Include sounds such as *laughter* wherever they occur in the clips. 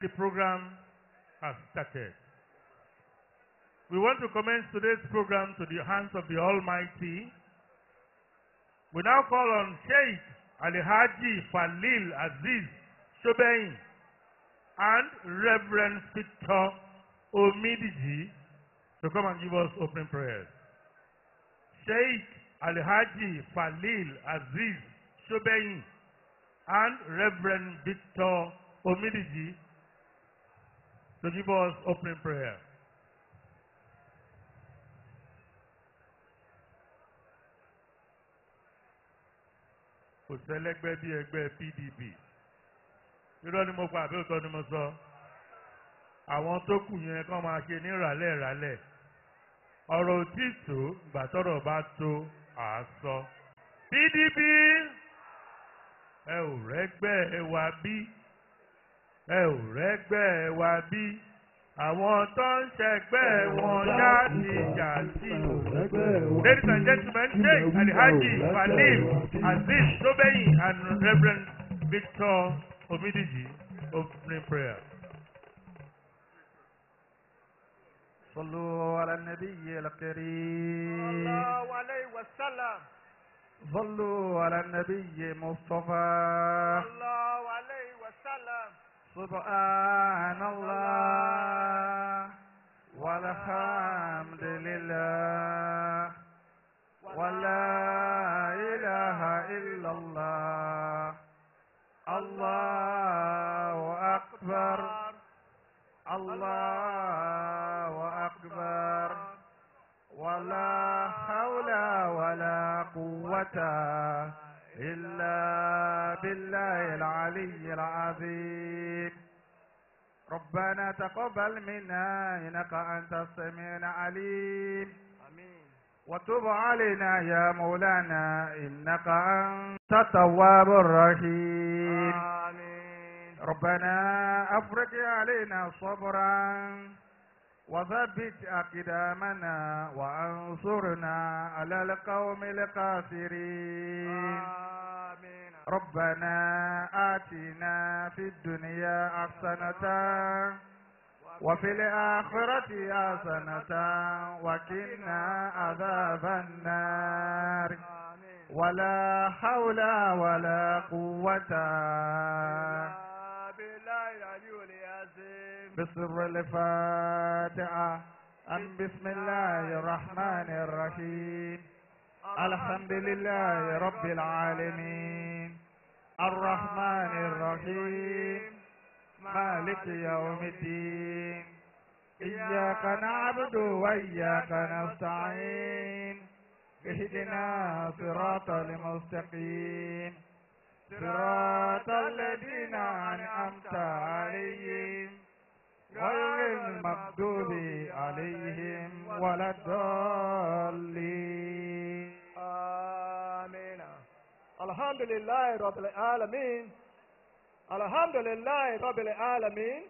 The program has started. We want to commence today's program to the hands of the Almighty. We now call on Sheikh Alhaji Falil Aziz Shobein and Reverend Victor Omidiji to come and give us opening prayers. Sheikh Alhaji Falil Aziz Shobein and Reverend Victor Omidiji to give us opening prayer. kò sẹ́lẹ́gbẹ́ bí ẹgbẹ́ PDP irọ́ ni mo pa àbí òótọ́ ni mo sọ? Àwọn tó kù yẹn kàn máa ṣe ní ìràlẹ̀ ọ̀rọ̀ ò tí tó ìgbà tọ́rọ̀ bá tó à sọ. PDP ẹ ò rẹ́gbẹ́ ẹ wá bí ẹ ò rẹ́gbẹ́ ẹ wá bí àwọn tó ń ṣẹgbẹ́ wọn jáde jàdí. Ladies and gentlemen, Sheikh Alhaji Falim Aziz Sobeyin and Reverend Victor Omidiji opening prayer. صلوا على النبي الكريم الله عليه وسلم صلوا على النبي مصطفى الله عليه وسلم سبحان الله والحمد لله ولا إله إلا الله الله أكبر الله أكبر ولا حول ولا قوة إلا بالله العلي العظيم. ربنا تقبل منا إنك أنت السميع العليم. آمين. وتب علينا يا مولانا إنك أنت التواب الرحيم. آمين. ربنا أفرج علينا صبرا. وثبت أقدامنا وأنصرنا على القوم الكافرين آمين. ربنا آتنا في الدنيا حسنة وفي الآخرة حسنة وقنا عذاب النار. ولا حول ولا قوة. بسر الفاتحة. أم بسم الله الرحمن الرحيم. الحمد لله رب العالمين. الرحمن الرحيم. مالك يوم الدين. إياك نعبد وإياك نستعين. اهدنا صراط المستقيم. صراط الذين أنعمت عليهم. غير المغضوب عليهم ولا الضالين. آمين. الحمد لله رب العالمين الحمد لله رب العالمين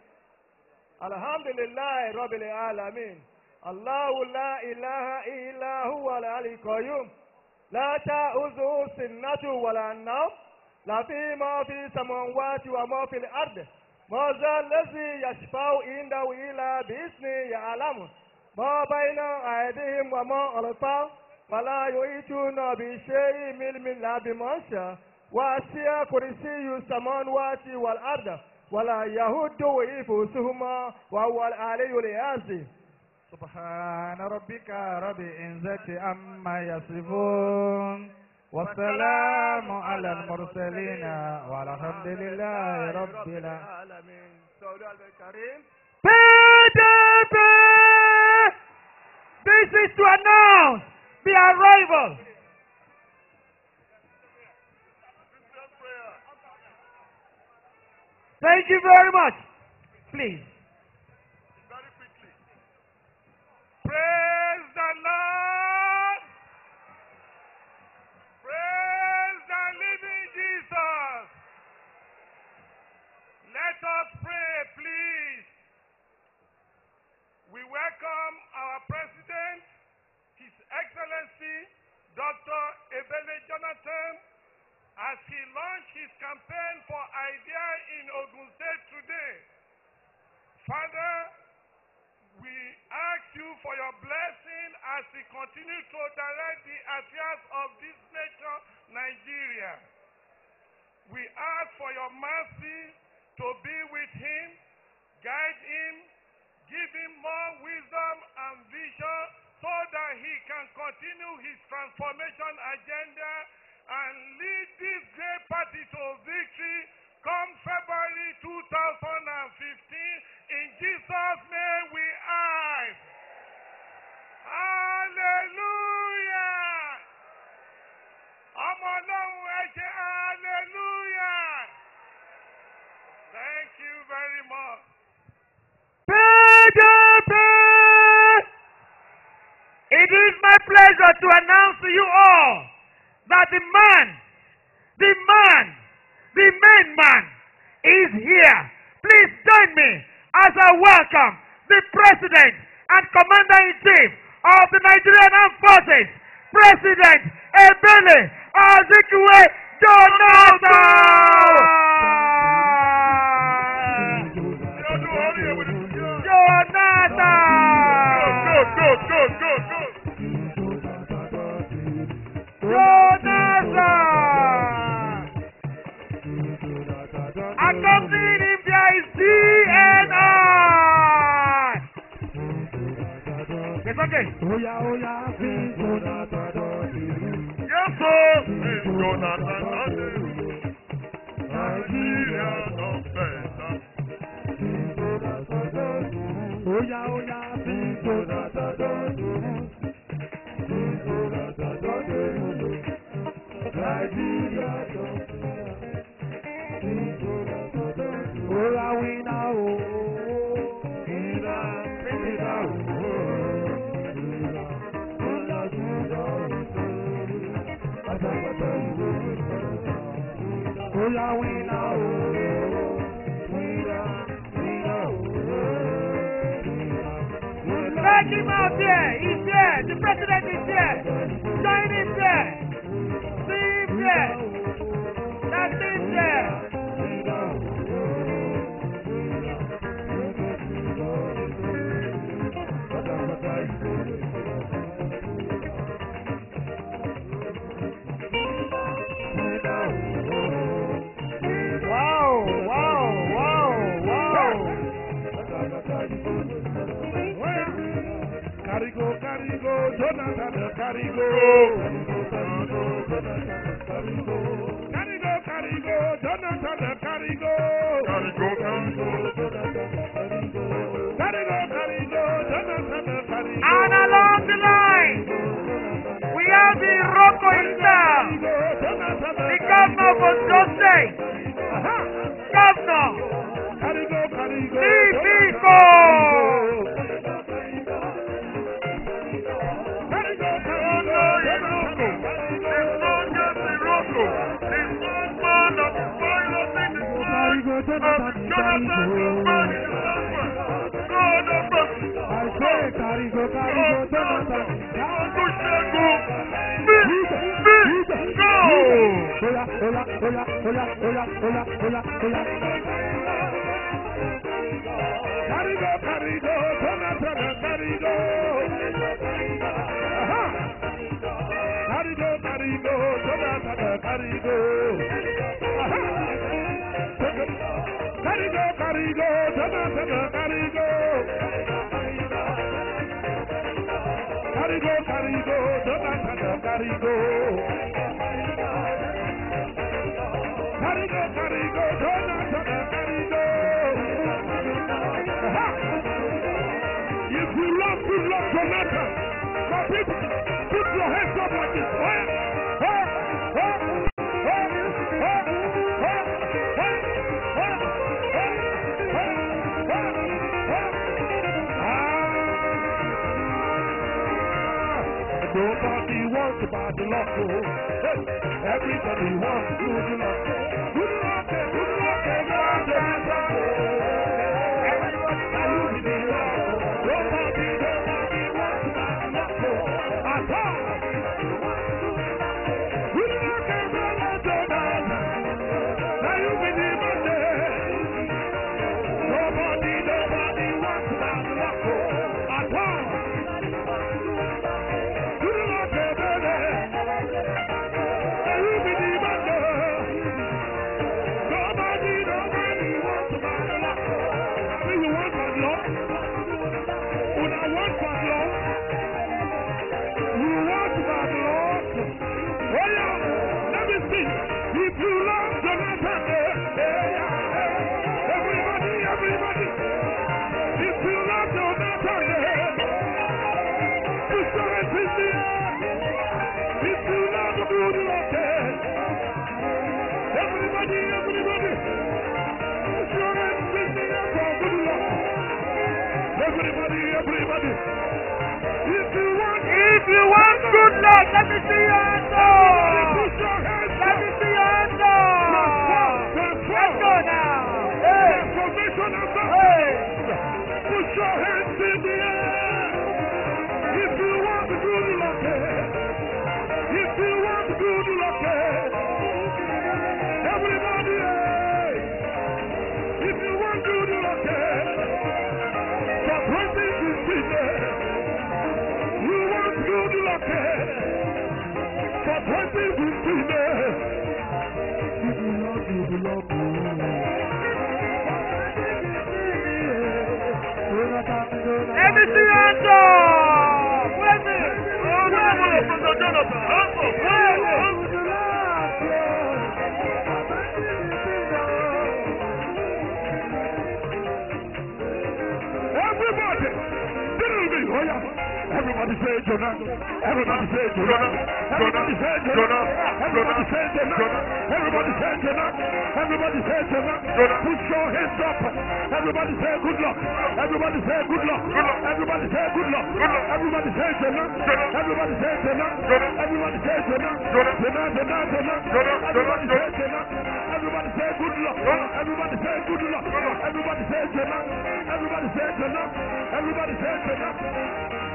الحمد لله رب العالمين الله لا إله إلا هو العلي القيوم لا تأخذه سنة ولا نوم لا في ما في السماوات وما في الأرض. mọ́ọ́zá lẹ́sí yàṣìfáwò ìdáwò ìlà bìísìnì yàlámù. Bọ́ọ̀bá iná àìdíhìn wàmọ́ ọ̀lọ́pá wàlá yóò ìtú náà bí ṣe ìmìlìmì làbí mọ́ṣà wá sí àkùrìsí yù sàmọ́n wá sí wàládà wàlá yahudu ìfòsúhùmọ́ wà wàlá àlẹ́yò lè yáàzì. Rabbi rabbika rabbi inzati amma yasifun. والسلام على المرسلين والحمد لله رب العالمين العالمين سورة الكريم PDP! This is to announce the arrival. Thank you very much. Please. Very quickly. Praise the Lord. welcome our President, His Excellency Dr. Ebele Jonathan, as he launched his campaign for IDEA in Ogun State today. Father, we ask you for your blessing as we continue to direct the affairs of this nation, Nigeria. We ask for your mercy to be with him, guide him, give him more wisdom and vision so that he can continue his transformation agenda and lead this great party to victory come February 2015. In Jesus' name we ask. Hallelujah! ọmọ ọlọ́run ẹ ṣe á. It is my pleasure to announce to you all that the man, the man, the main man is here. Please join me as I welcome the President and Commander-in-Chief of the Nigerian Armed Forces, President Ebele Azikiwe Jonathan! Oya oya fi Jonathan dọ̀dí. Yẹ́sọ̀ fi Jonathan dọ̀dí. Nàìjíríà lọ bẹ̀ẹ̀ta. Oya oya fi Jonathan dọ̀dí. Jonathan dọ̀dí. Nàìjíríà lọ bẹ̀ẹ̀ta. everybody wants to do not Hey. Put your hands in the ¡Presidente! ¡Presidente! Everybody say Jonah. Everybody say Jonah. Everybody say Jonah. Everybody say Jonah. Everybody say Jonah. Everybody say Jonah. Put your hands up. Everybody say good luck. Everybody say good luck. Everybody say good luck. Everybody say Jonah. Everybody say Jonah. Everybody say Jonah. Jonah, Jonah, Jonah. Everybody say Jonah. Everybody say good luck. Everybody say good luck. Everybody say Jonah. Everybody say Jonah. Everybody say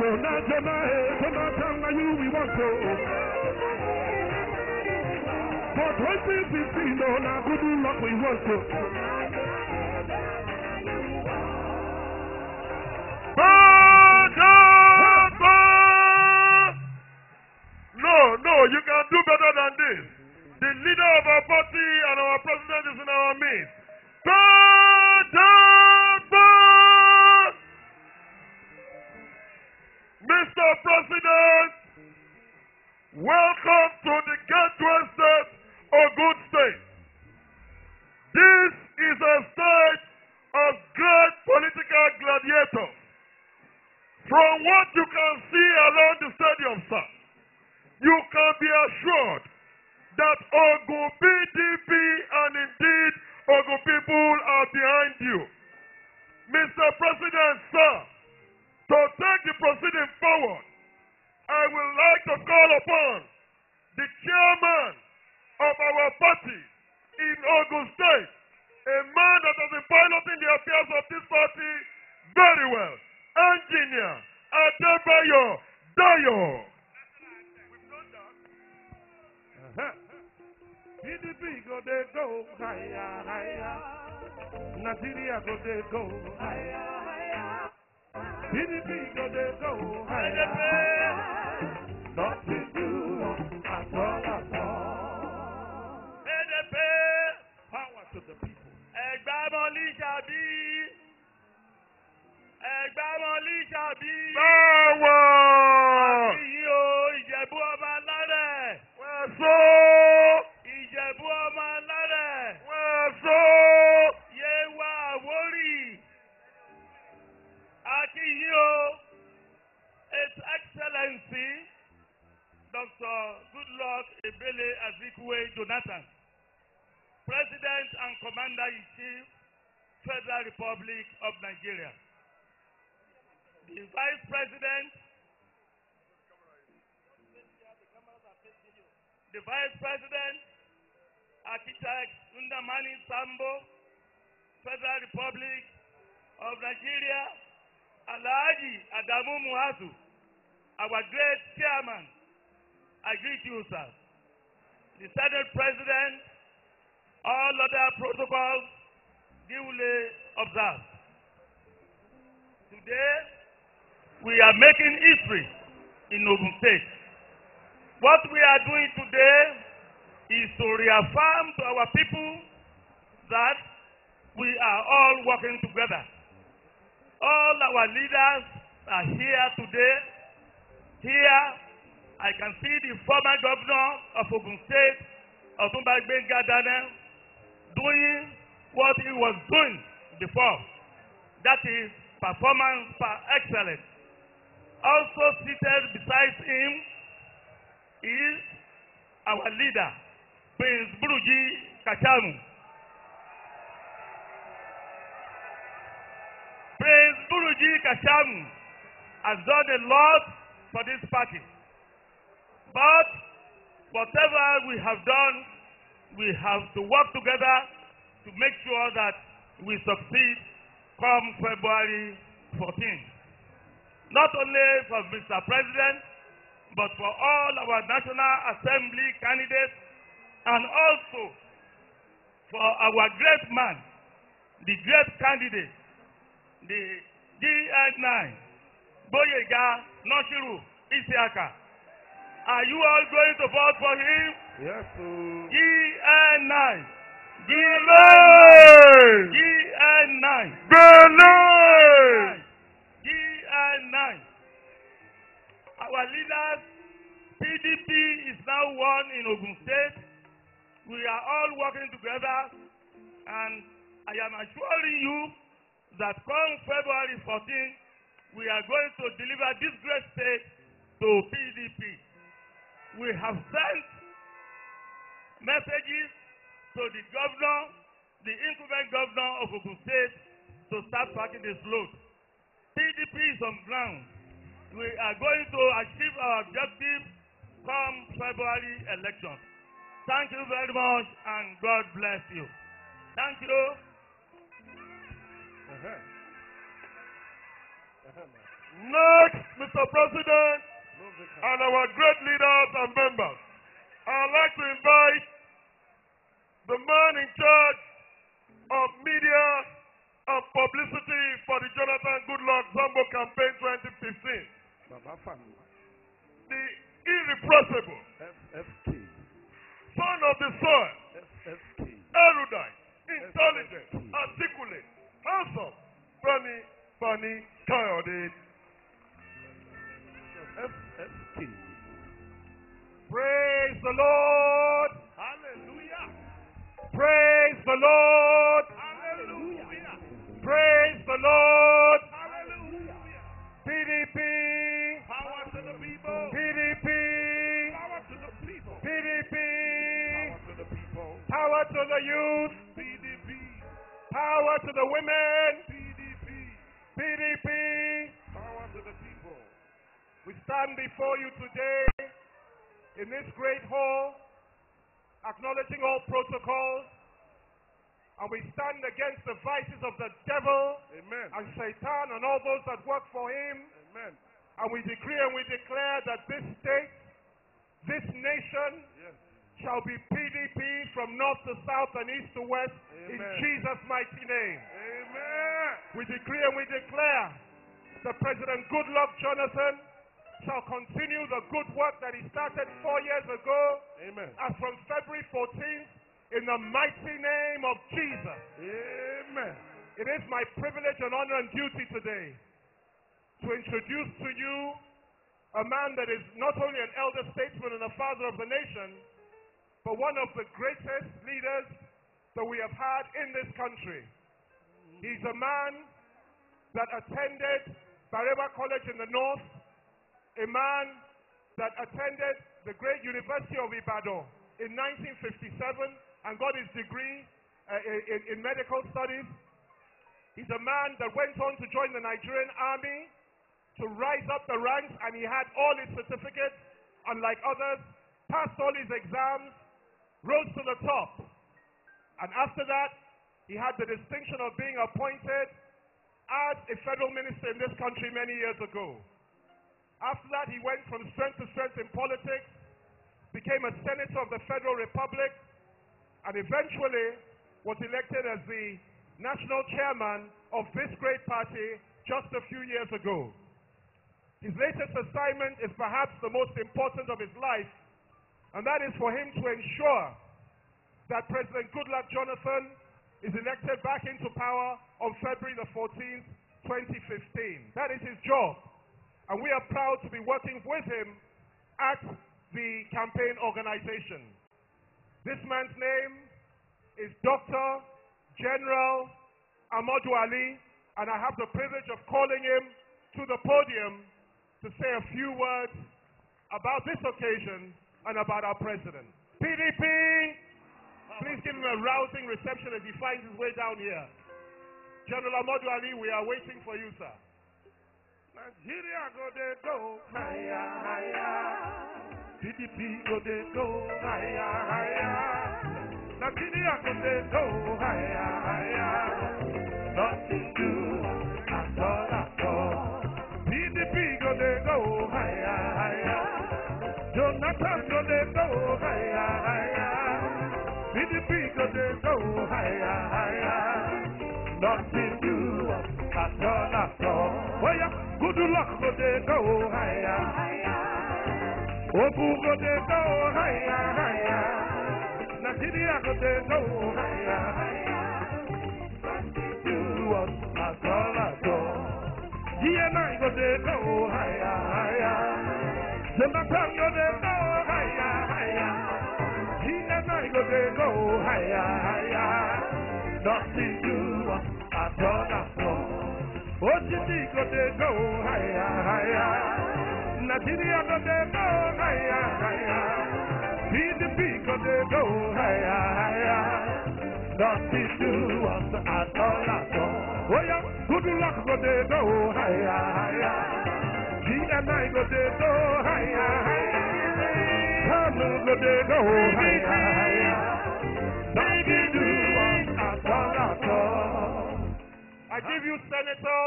We want to. For 2015, oh, now we want to. No, no, you can do better than this. The leader of our party and our president is in our midst. Mr. President, welcome to the Gateway State, good State. This is a state of great political gladiators. From what you can see around the stadium, sir, you can be assured that Ogun PDP and indeed Ogun people are behind you. Mr. President, sir, to take the proceeding forward, I would like to call upon the chairman of our party in Ogun State, a man that has been piloting the affairs of this party very well, engineer Adebayo Dayo. PDP go they go higher, higher. Nigeria go they go higher, higher. PDP go they go higher. Nothing new at all at all. PDP, Power to the people. Ṣàbí. Ẹ̀gbámọ́lì ṣàbí. Power. Ìyí o, Ìjẹ̀bú ọmọ alárẹ̀. Wẹ̀sọ́. Dr. Goodluck Ebele Azikwe Jonathan, President and Commander-in-Chief, Federal Republic of Nigeria. The Vice President, the Vice President, Architect Undamani Sambo, Federal Republic of Nigeria, Alhaji Adamu Muhazu, our great chairman, I greet you, sir. The Senate President, all other protocols duly observed. Today, we are making history in Ogun State. What we are doing today is to reaffirm to our people that we are all working together. All our leaders are here today, here I can see the former governor of Ogun State, Otunba Gbenga Daniel, doing what he was doing before. That is performance per excellence. Also seated beside him is our leader, Prince Buruji Kachamu. Prince Buruji Kachamu has done a lot for this party. But whatever we have done, we have to work together to make sure that we succeed come February 14th. Not only for Mr. President, but for all our National Assembly candidates and also for our great man, the great candidate, the GN9, Boyega Noshiru Isiaka. Are you all going to vote for him? Yes, sir. GN9. Belay! GN9. Belay! GN9. Our leaders, PDP is now one in Ogun State. We are all working together, and I am assuring you that come February 14th, we are going to deliver this great state to PDP. We have sent messages to the governor, the incumbent governor of Ogun State, to start packing this load. PDP is on ground. We are going to achieve our objective come February election. Thank you very much and God bless you. Thank you. Uh-huh. Next, Mr. President, and our great leaders and members, I'd like to invite the man in charge of media and publicity for the Jonathan Goodluck Sambo campaign 2015. The irrepressible son of the soil, erudite, intelligent, articulate, handsome, funny, funny, Kayode. Praise the Lord. Hallelujah. Praise the Lord. Hallelujah. Praise the Lord. Hallelujah. PDP. Power to the people. PDP. Power to the people. PDP. Power to the people. Power to the youth. PDP. Power to the women. Stand before you today in this great hall, acknowledging all protocols, and we stand against the vices of the devil Amen. and Satan and all those that work for him. Amen. And we decree and we declare that this state, this nation, Yes. shall be PDP from north to south and east to west in Jesus' mighty name. Amen. We decree and we declare that President Goodluck Jonathan shall continue the good work that he started four years ago Amen. as from February 14th in the mighty name of Jesus. Amen. It is my privilege and honor and duty today to introduce to you a man that is not only an elder statesman and a father of the nation, but one of the greatest leaders that we have had in this country. He's a man that attended Barewa College in the north, a man that attended the great University of Ibadan in 1957 and got his degree uh, in, in medical studies. He's a man that went on to join the Nigerian army to rise up the ranks, and he had all his certificates, unlike others, passed all his exams, rose to the top. And after that, he had the distinction of being appointed as a federal minister in this country many years ago. After that, he went from strength to strength in politics, became a senator of the Federal Republic, and eventually was elected as the national chairman of this great party just a few years ago. His latest assignment is perhaps the most important of his life, and that is for him to ensure that President Goodluck Jonathan is elected back into power on February the 14th, 2015. That is his job. And we are proud to be working with him at the campaign organization. This man's name is Dr. General Ahmadu Ali, and I have the privilege of calling him to the podium to say a few words about this occasion and about our president. PDP, please give him a rousing reception as he finds his way down here. General Ahmadu Ali, we are waiting for you, sir. Nigeria go they go higher, higher. PDP go they go higher, higher. Nigeria go they go higher, higher. Nothing to at all, at all. PDP go they go higher, higher. Jonathan go they go higher, higher. PDP go they go higher, higher. Nothing to at all, at all. Oh yeah, good luck go go go they go higher, higher. Nigeria go they go higher, higher. Do go they go higher. Jonathan go go. Nothing Jiti ko te go haya haya Nigeria ko te go haya haya PDP ko te go haya haya Dọ̀tí ṣú wọ́n àtọ́ làtọ́. Ó yá gúdú lọ́kùnkùn dé dọ́wọ́ háyà háyà. GNI go dey go higher, higher. Kanu go dey go higher, higher. Don't be do one at all at all. I give you Senator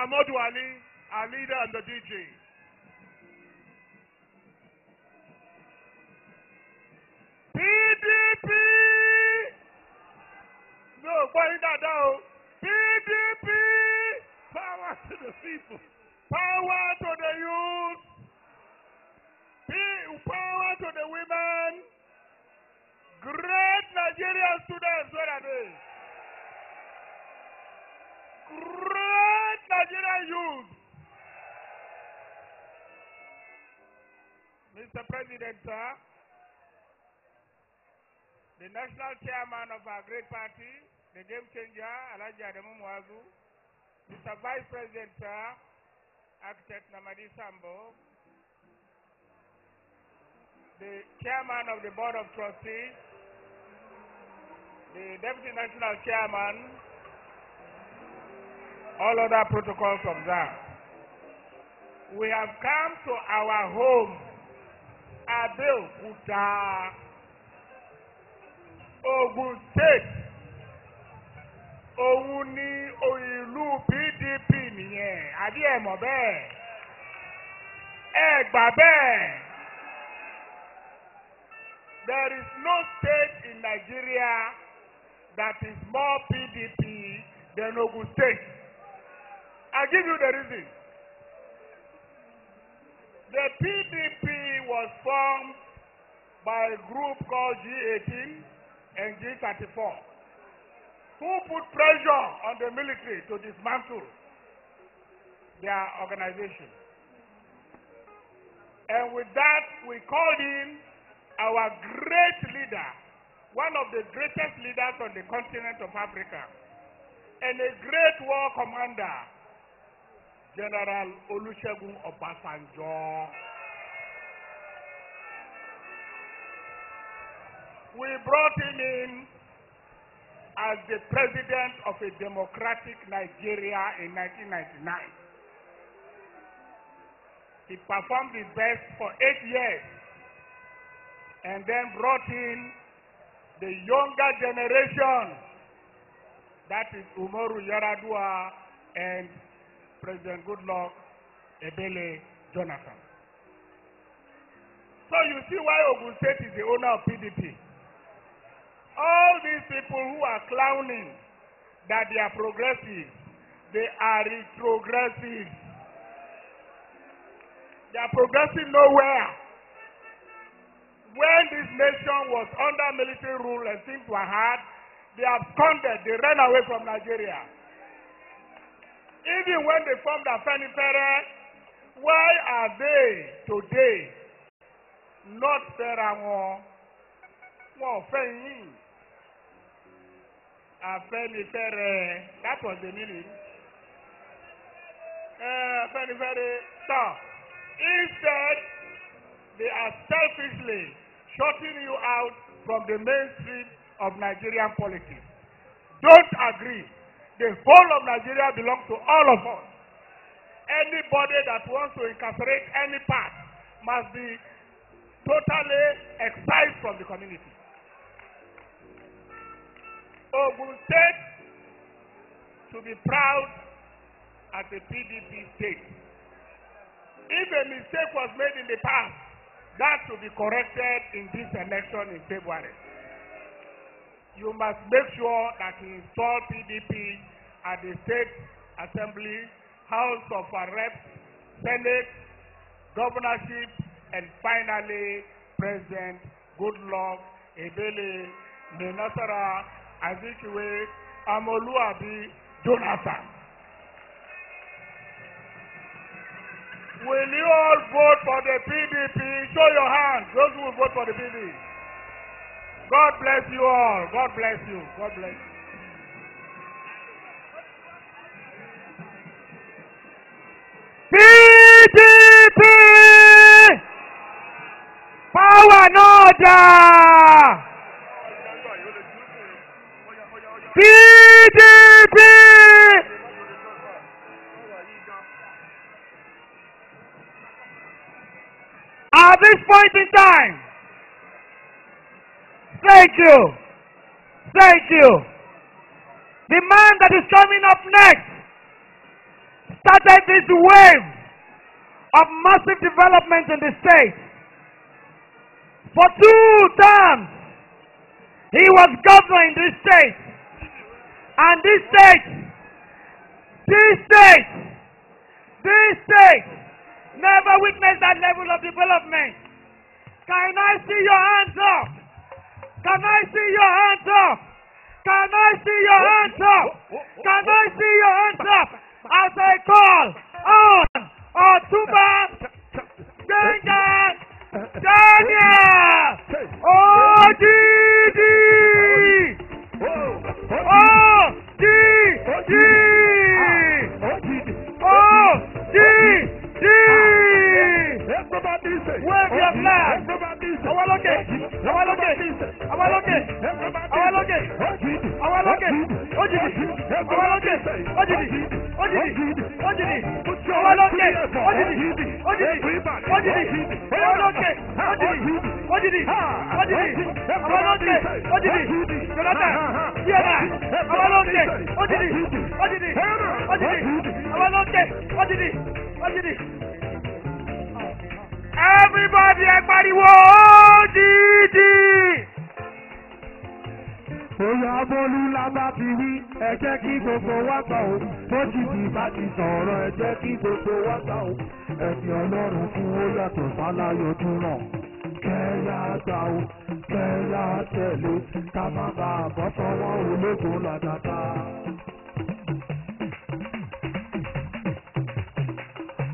Amadou Ali, our leader and the DG. PDP! No, yín dáadáa o. PDP! Power to the people. Power to the youth. Power to the women. Great Nigerian students, where are they? Great Nigerian youth. Mr. President, sir, the national chairman of our great party, the game changer, Alhaji Adamu Mwazu, Mr. Vice President, sir, Architect Namadi Sambo, the chairman of the Board of Trustees, the Deputy National Chairman, all other protocols observed. We have come to our home, Abeokuta, Ogun State. Òun ni ìlú PDP nìyẹn, àbí ẹ̀ mọ̀? Ẹ gbà bẹ́ẹ̀. There is no state in Nigeria that is more PDP than Ogun State. I'll give you the reason. The PDP was formed by a group called G18 and G34 who put pressure on the military to dismantle their organization. And with that, we called in our great leader, one of the greatest leaders on the continent of Africa, and a great war commander, General Olusegun Obasanjo. We brought him in as the president of a democratic Nigeria in 1999. He performed his best for eight years and then brought in the younger generation, that is Umaru Yaradua and President Goodluck Ebele Jonathan. So you see why Ogun State is the owner of PDP. All these people who are clowning that they are progressive, they are retrogressive. They are progressing nowhere. When this nation was under military rule and things were hard, they absconded, they ran away from Nigeria. Even when they formed Afenifere, why are they today north fẹ́ra wọn wọn fẹ́ yín. Afẹ́nifẹ́re that was the meaning. Uh, afẹ́nifẹ́re so instead they are selfishly shutting you out from the mainstream of Nigerian politics. Don't agree the whole of Nigeria belongs to all of us anybody that wants to incarcerate any part must be totally excised from the community. Ogun State to be proud as a PDP state. If a mistake was made in the past, that should be corrected in this election in February. You must make sure that you install PDP at the state assembly, House of Reps, Senate, governorship, and finally, President Goodluck Ebele Menasara Azikiwe Amoluabi Jonathan. Will you all vote for the PDP? Show your hands, those who will vote for the PDP. God bless you all. God bless you. God bless you. PDP! Power and order! PDP! At this point in time, thank you, thank you. The man that is coming up next started this wave of massive development in the state. For two terms, he was governing this state. And this state, this state, this state never witnessed that level of development. Can I see your hands up? Can I see your hands up? Can I see your hands up? Can I see your hands up? As I call on Otunba Gbenga Daniel ODD ODD ODD Everybody say. Wave your flag. Àwa lókè. Àwa lókè. Àwa lókè. Àwa lókè. Àwa lókè. Òjìdì. Àwa lókè. Òjìdì. Òjìdì. Òjìdì. Àwa lókè. Òjìdì. Òjìdì. Òjìdì. Àwa lókè. Òjìdì. Òjìdì. Òjìdì. Àwa lókè. Òjìdì. Jonathan. Yẹ́nà. Àwa lókè. Òjìdì. Òjìdì. Òjìdì. Àwa lókè. Òjìdì. Òjìdì. Everybody ẹ pariwo ODD. Bóyá Bólú lábá ti wí, ẹ jẹ́ kí gbogbo wa gbà ó. Bójìjì bá ti sọ̀rọ̀, ẹ jẹ́ kí gbogbo wa gbà ó. Ẹ̀sìn Ọlọ́run fún ó yàtọ̀ sáláyọ̀ tún ràn. Kẹ́yà gbà ó, kẹ́yà tẹ̀lé, ká má bàa bọ́ sọ́wọ́ ológun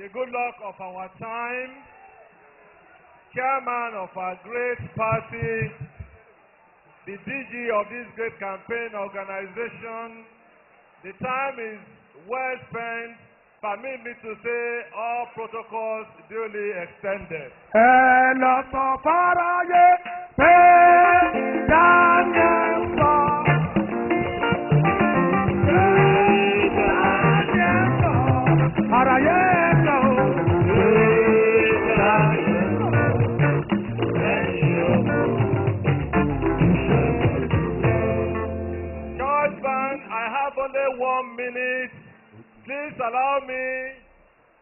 the good luck of our time, chairman of our great party, the DG of this great campaign organization, the time is well spent. Permit me to say all protocols duly extended. Please allow me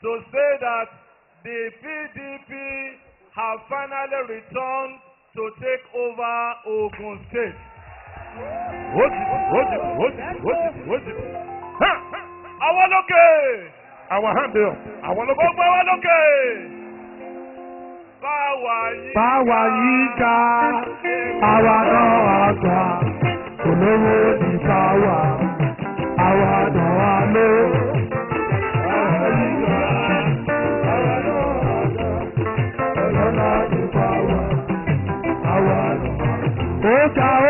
to say that the PDP have finally returned to take over Ogun State. Àwọn lókè! Our hand there. Our look. Gbogbo àwọn lókè! Báwa yí. Báwa yí ká, àwa náà àgbà, olówó ní báwa, àwa náà ló. Ó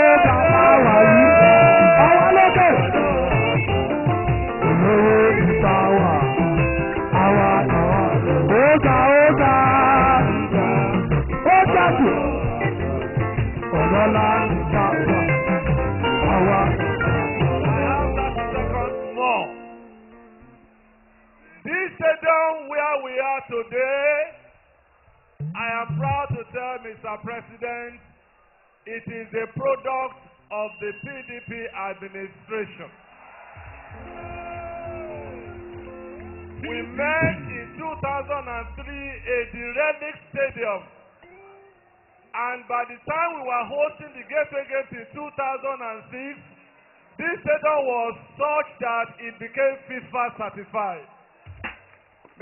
it is a product of the PDP administration. We met in 2003 a derelict stadium. And by the time we were hosting the Gateway Games in 2006, this stadium was such that it became FIFA certified.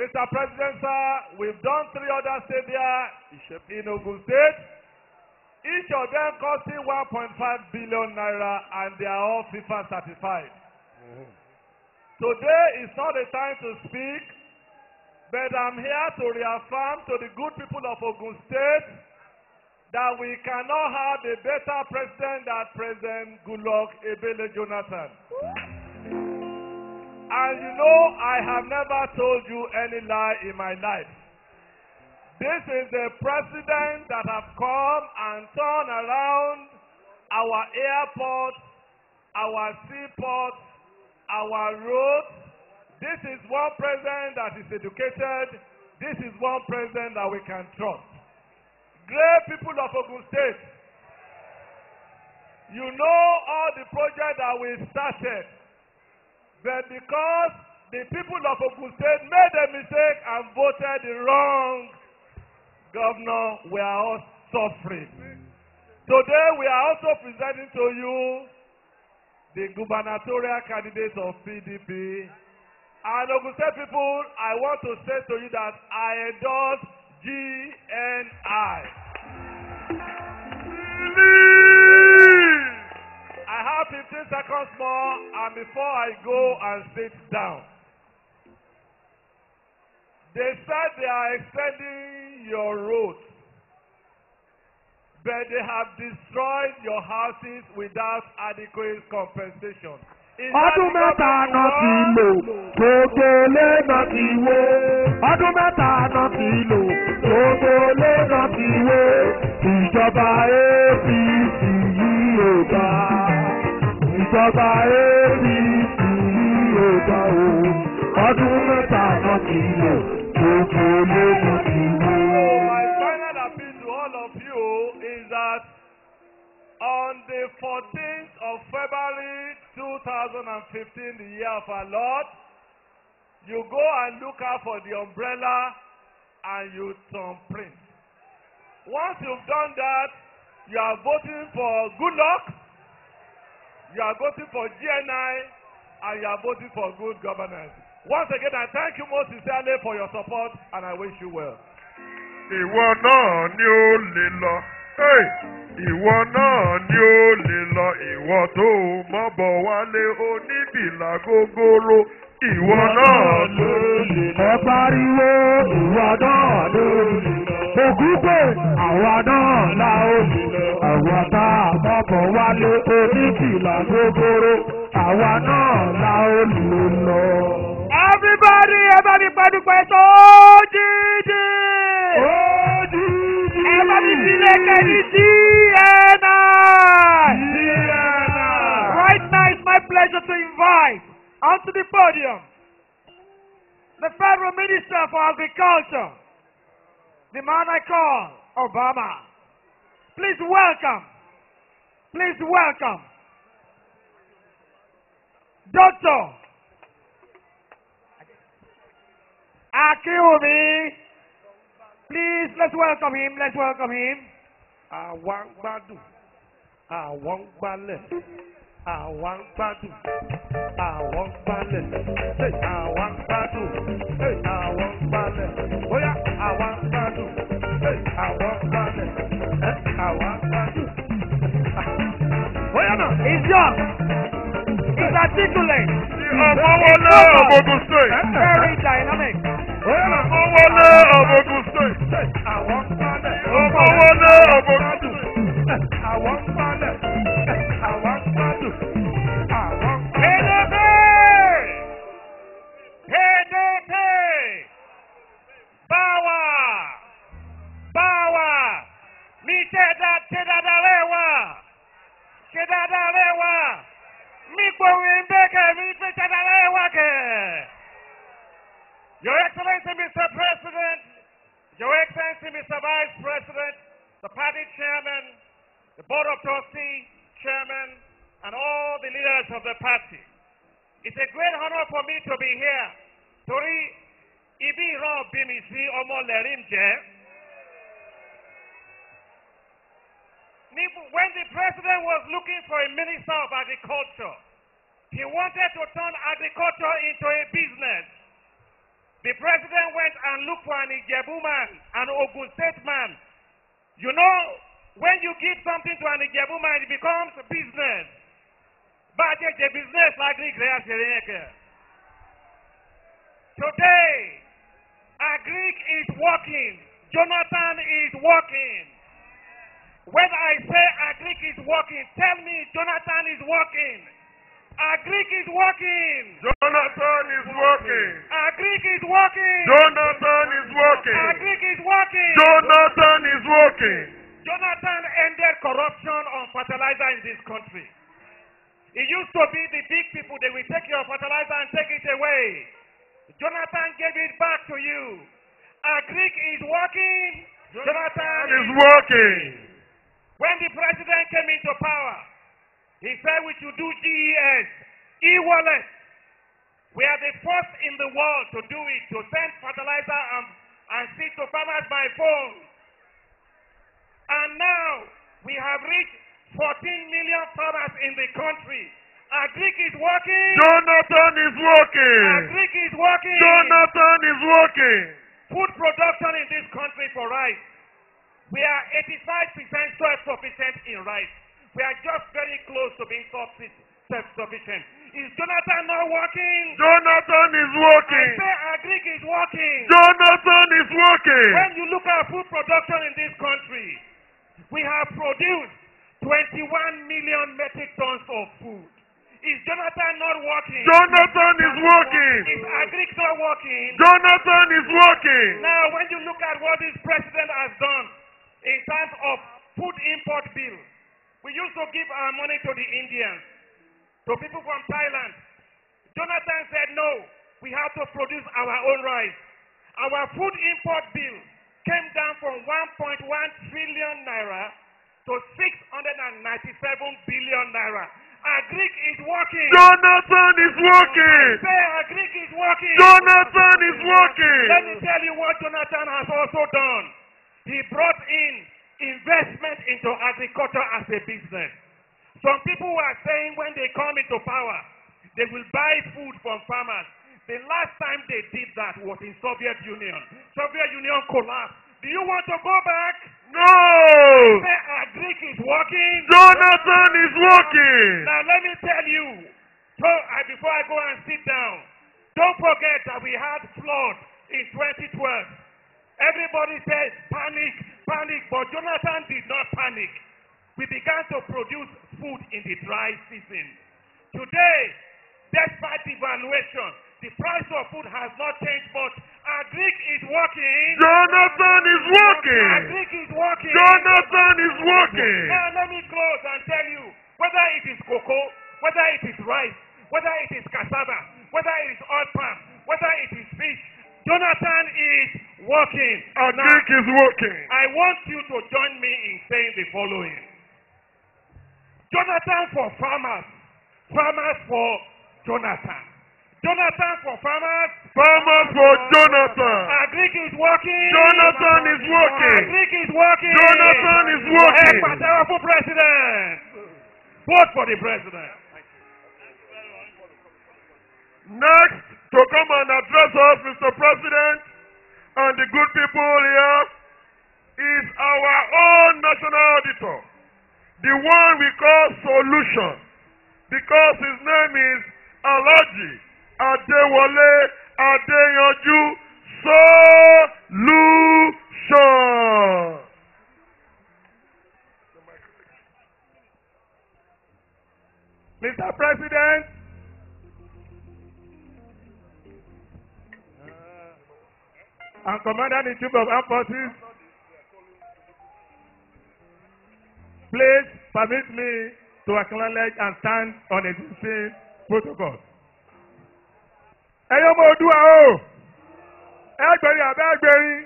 Mr. President, sir, we've done three other stadia in Ogun State. Each of them costing 1.5 billion naira and they are all FIFA certified. Mm-hmm. Today is not the time to speak, but I'm here to reaffirm to the good people of Ogun State that we cannot have a better president than President Goodluck Ebele Jonathan. And you know, I have never told you any lie in my life. This is the president that have come and turned around our airports, our seaports, our roads. This is one president that is educated. This is one president that we can trust. Great people of Ogun State, you know all the projects that we started, but because the people of Ogun State made a mistake and voted the wrong governor, we are all suffering. Today we are also presenting to you the gubernatorial candidate of PDP. And Ogun State people, I want to say to you that I endorse GNI. I have 15 seconds more, and before I go and sit down, they said they are extending your road, but they have destroyed your houses without adequate compensation. Ọdún mẹ́ta náà ti lò. gbogbo ilé náà ti wó ọdún mẹ́ta náà ti lò. Gbogbo ilé náà ti wó ìjọba apc yìí ò dá. Ìjọba apc yìí ò o. Ọdún mẹ́ta náà ti lò my final appeal to all of you is that on the 14th of February 2015, the year of our Lord, you go and look out for the umbrella and you thumbprint. Once you've done that, you are voting for good luck, you are voting for GNI, and you are voting for good governance. Once again, I thank you most sincerely for your support, and I wish you well. Ìwọ náà ni ó lè lọ. Hey! Ìwọ náà ni ó lè lọ. Ìwọ tó mọ́bọ̀ wálé oníbìlà gógóró. Ìwọ náà ló lè lọ. ẹ pariwo ìwà náà ló lè lọ. ògúnpè àwa náà la ó lè lọ. àwa tá a mọ́kàn wálé oníkìlà gbogbooro àwa náà la ó lè lọ. Everybody, ẹ bá mi pàdùpẹ̀ tó jíjí. Ojúdi. Ẹ bá mi sílẹ̀ kẹ́ni GNI. Right now, it's my pleasure to invite onto the podium the Federal Minister for Agriculture, the man I call Obama. Please welcome, please welcome Dr. Akiwumi Please, let's welcome him. Let's welcome him. Àwa ń gbádùn. Àwọn ń gbálẹ̀. Àwa ń gbádùn. Àwọn ń gbálẹ̀. Hey, Àwa ń gbádùn. Hey, Àwọn ń gbálẹ̀. Bóyá àwa ń gbádùn. Hey, Àwọn ń gbálẹ̀. Àwa ń gbádùn. Bóyá náà. He's young. He's articulate. Ọmọwọlé Ogun State. Very dynamic. Owó wọlé ọ̀bọ̀gùn state. Àwọn ń palẹ̀. Owó wọlé ọ̀bọ̀gùn state. Àwọn ń palẹ̀. Àwọn ń palẹ̀. Àwọn ń palẹ̀. PDP! PDP! Báwa! Báwa! Mi ṣe dáadáa lẹ́wà! Ṣe dáadáa lẹ́wà! Mi gbòòrò ń bẹ́kẹ̀ mi ṣe dáadáa lẹ́wà kẹ̀! Your Excellency, Mr. President, Your Excellency, Mr. Vice President, the party chairman, the Board of trustees chairman, and all the leaders of the party. It's a great honor for me to be here. Torí ibi ìran bí ọmọ. When the president was looking for a minister of agriculture, he wanted to turn agriculture into a business. The president went and looked for an Ijebu man, an Ogun State man. You know, when you give something to an Ijebu man, it becomes business. But it's a business like Greek Today, Agric is working. Jonathan is working. When I say Agric is working, tell me Jonathan is working. Agric is working. Jonathan is working. Agric is working. Jonathan is working. Agric is working. Jonathan is working. Jonathan ended corruption on fertilizer in this country. It used to be the big people, they will take your fertilizer and take it away. Jonathan gave it back to you. Agric is working. Jonathan is working. When the president came into power, he said we should do GES, e-wallet. We are the first in the world to do it, to send fertilizer and, and seed to farmers by phone. And now we have reached 14 million farmers in the country. Agric is working. Jonathan is working. Agric is working. Jonathan is working. Food production in this country for rice. We are 85% self-sufficient in rice. We are just very close to being self- self-sufficient. Is Jonathan not working? Jonathan is I working. say Agric is working. Jonathan is working. When you look at food production in this country, we have produced 21 million metric tons of food. Is Jonathan not working? Jonathan is working. Is Agric not working? Jonathan is working. Now, when you look at what this president has done in terms of food import bill, we used to give our money to the Indians, to people from Thailand. Jonathan said, no, we have to produce our own rice. Our food import bill came down from 1.1 trillion naira to 697 billion naira. Agric is working. Jonathan is working. Say Agric is working. Jonathan is working. Let me tell you what Jonathan has also done. He brought in investment into agriculture as a business. Some people were saying when they come into power, they will buy food from farmers. The last time they did that was in Soviet Union. Soviet Union collapsed. Do you want to go back? No. Say Agric is working. Jonathan is working. Now let me tell you, so, uh, before I go and sit down, don't forget that we had flood in 2012. Everybody said panic, panic, but Jonathan did not panic. We began to produce food in the dry season. Today, despite devaluation, the price of food has not changed, but Agric is working. Jonathan is working. Agric is working. Jonathan is working. Now let me close and tell you whether it is cocoa, whether it is rice, whether it is cassava, whether it is oil palm, whether it is fish. Jonathan is working. Agric is working. I want you to join me in saying the following. Jonathan for farmers, farmers for Jonathan. Jonathan for farmers. Farmers for Jonathan. Agric is working. Jonathan is working. Agric is working. Jonathan is Ẹ working. pàtẹ́wọ́ fún president. Vote for the president. Next, to come and address us, Mr. President, and the good people here, is our own national auditor, the one we call Solution, because his name is Alaji Adewale Adeyanju Solution. Mr. President, and Commander in Chief of Armed Forces, please permit me to acknowledge and stand on existing protocol. Ẹyọ́ ọmọ Odua o, ẹgbẹ̀rin àbẹ́ ẹgbẹ̀rin,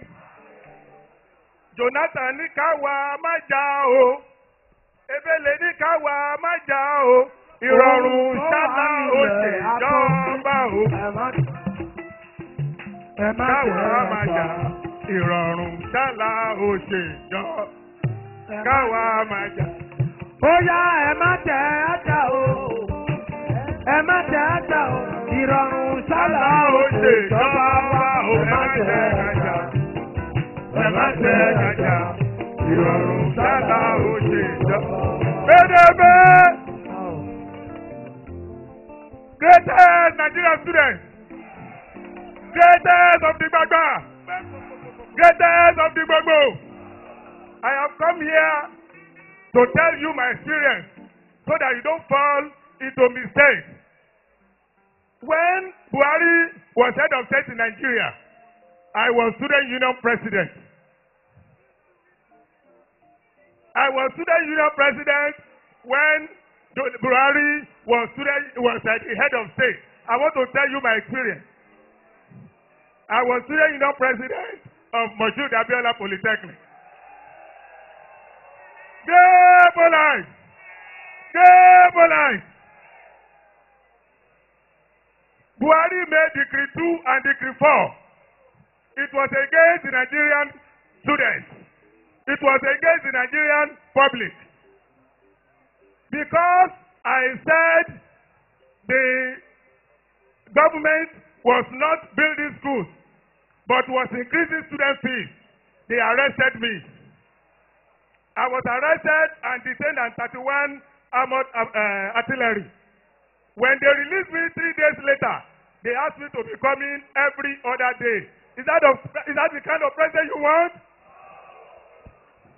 Jonathan ní káwa má jà o, Ebele ní káwa má jà o, ìrọ̀rùn ṣáná ó ṣe ìjọba o ẹ má jẹ́ máa jà ìrọ̀rùn ṣálá òṣè káwa máa jà. ó ẹ má jẹ́ àjà o. Ẹ má jẹ́ àjà o. Ìrọ̀rùn ṣálá òṣè jọba wa má jẹ́ àjà ẹ má jẹ́ àjà ìrọ̀rùn ṣálá òṣè jọba. Kedebe! Greatest students! Greatest of the gbagba greatest of the gbogbo I have come here to tell you my experience so that you don't fall into mistakes. When Buhari was head of state in Nigeria, I was student union president. I was student union president when Buhari was student was uh, the head of state. I want to tell you my experience. I was student union president of Moshood Abiola Polytechnic. Stable life. Buhari made decree two and decree four. It was against the Nigerian students. It was against the Nigerian public. Because I said the government was not building schools, but was increasing student fees, they arrested me. I was arrested and detained on 31 armored uh, uh, artillery. When they released me three days later, they asked me to be coming every other day. Is that, of, is that the kind of president you want?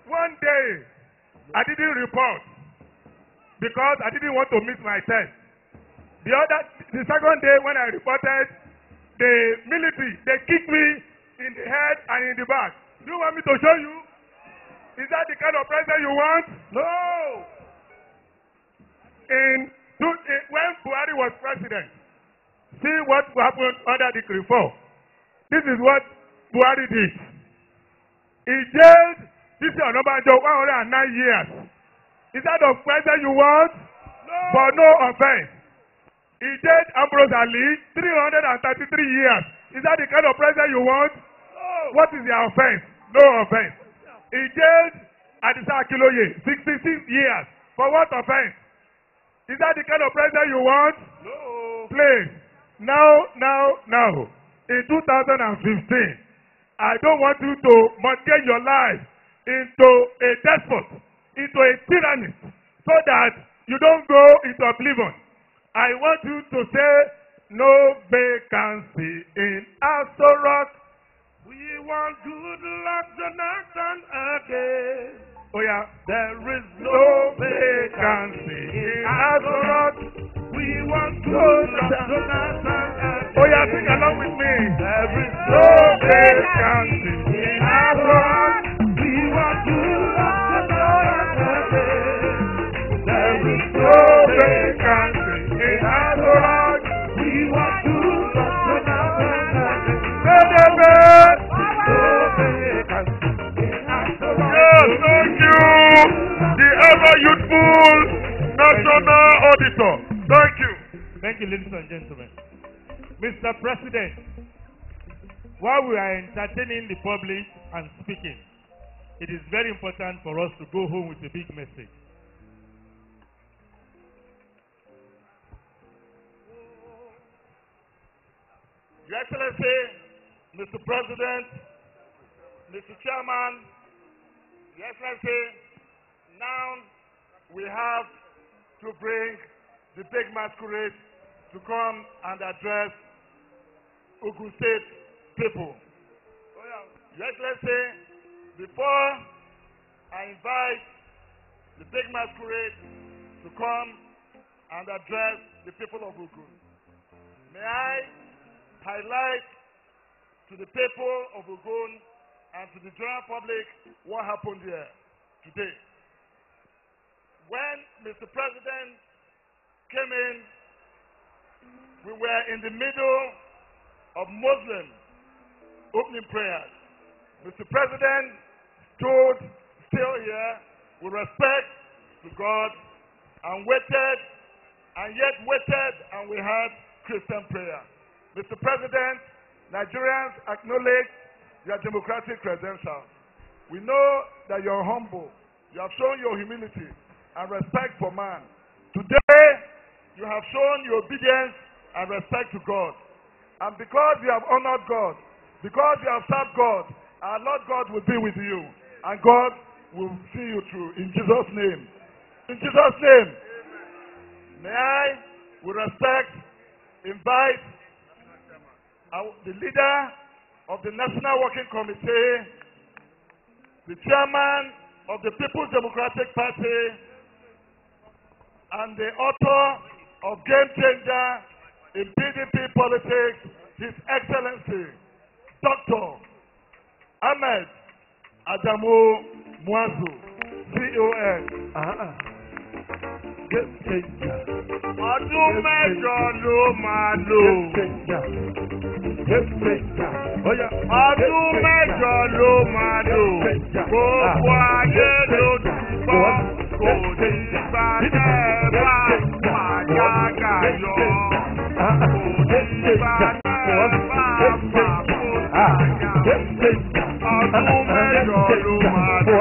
One day, I didn't report because I didn't want to miss my test. The other, the second day when I reported, the military, they kicked me in the head and in the back. Do you want me to show you? Is that the kind of president you want? No. In, in when Buhari was president, see what happened under the four. This is what Buhari did. He jailed Titi Onabanjo one hundred and nine years. Is that the president you want? No. For no offense. He jailed Ambrose Ali three hundred and thirty-three years. Is that the kind of president you want? No. What is the offense? No offense. He jailed Adisa Akiloye sixty-six years. For what offense? Is that the kind of president you want? No. Please. Now, now, now. In 2015, I don't want you to mortgage your life into a despot, into a tyrannist, so that you don't go into oblivion. I want you to say, no vacancy in Asorok. We want good luck, Jonathan, again. Oh yeah, there is no vacancy in Asorok. We want good luck, Jonathan, again. Oh yeah, sing along with me. There is no vacancy in Asorok. We want good Yes, thank you. The ever youthful national auditor. Thank you. Thank you, ladies and gentlemen. Mr. President, while we are entertaining the public and speaking, it is very important for us to go home with a big message. Your Excellency, Mr. President, Mr. Chairman, Your Excellency, now we have to bring the big masquerade to come and address Ogun State people. Your Excellency, before I invite the big masquerade to come and address the people of Ogun, may I highlight to the people of Ogun and to the general public what happened here today. When Mr. President came in, we were in the middle of Muslim opening prayers. Mr. President stood still here with respect to God and waited and yet waited and we had Christian prayer. Mr. President, Nigerians acknowledge your democratic credentials. We know that you're humble. You have shown your humility and respect for man. Today, you have shown your obedience and respect to God. And because you have honored God, because you have served God, our Lord God will be with you. And God will see you through. In Jesus' name. In Jesus' name. May I, with respect, invite the leader of the National Working Committee, the chairman of the People's Democratic Party, and the author of Game Changer in PDP politics, His Excellency, Dr. Ahmed Adamu Mwazu, CON. Uh-uh. Game changer. Ọdún mẹ́jọ ló máa lò. Game changer. Ọdún mẹ́jọ ló máa lò. Gbogbo ayé ló gbọ́. Kò ní gbà tẹ́ bá pàjágà yọ. Kò ní gbà tẹ́ bá pàkóso àyà. Ọdún mẹ́jọ ló máa lò.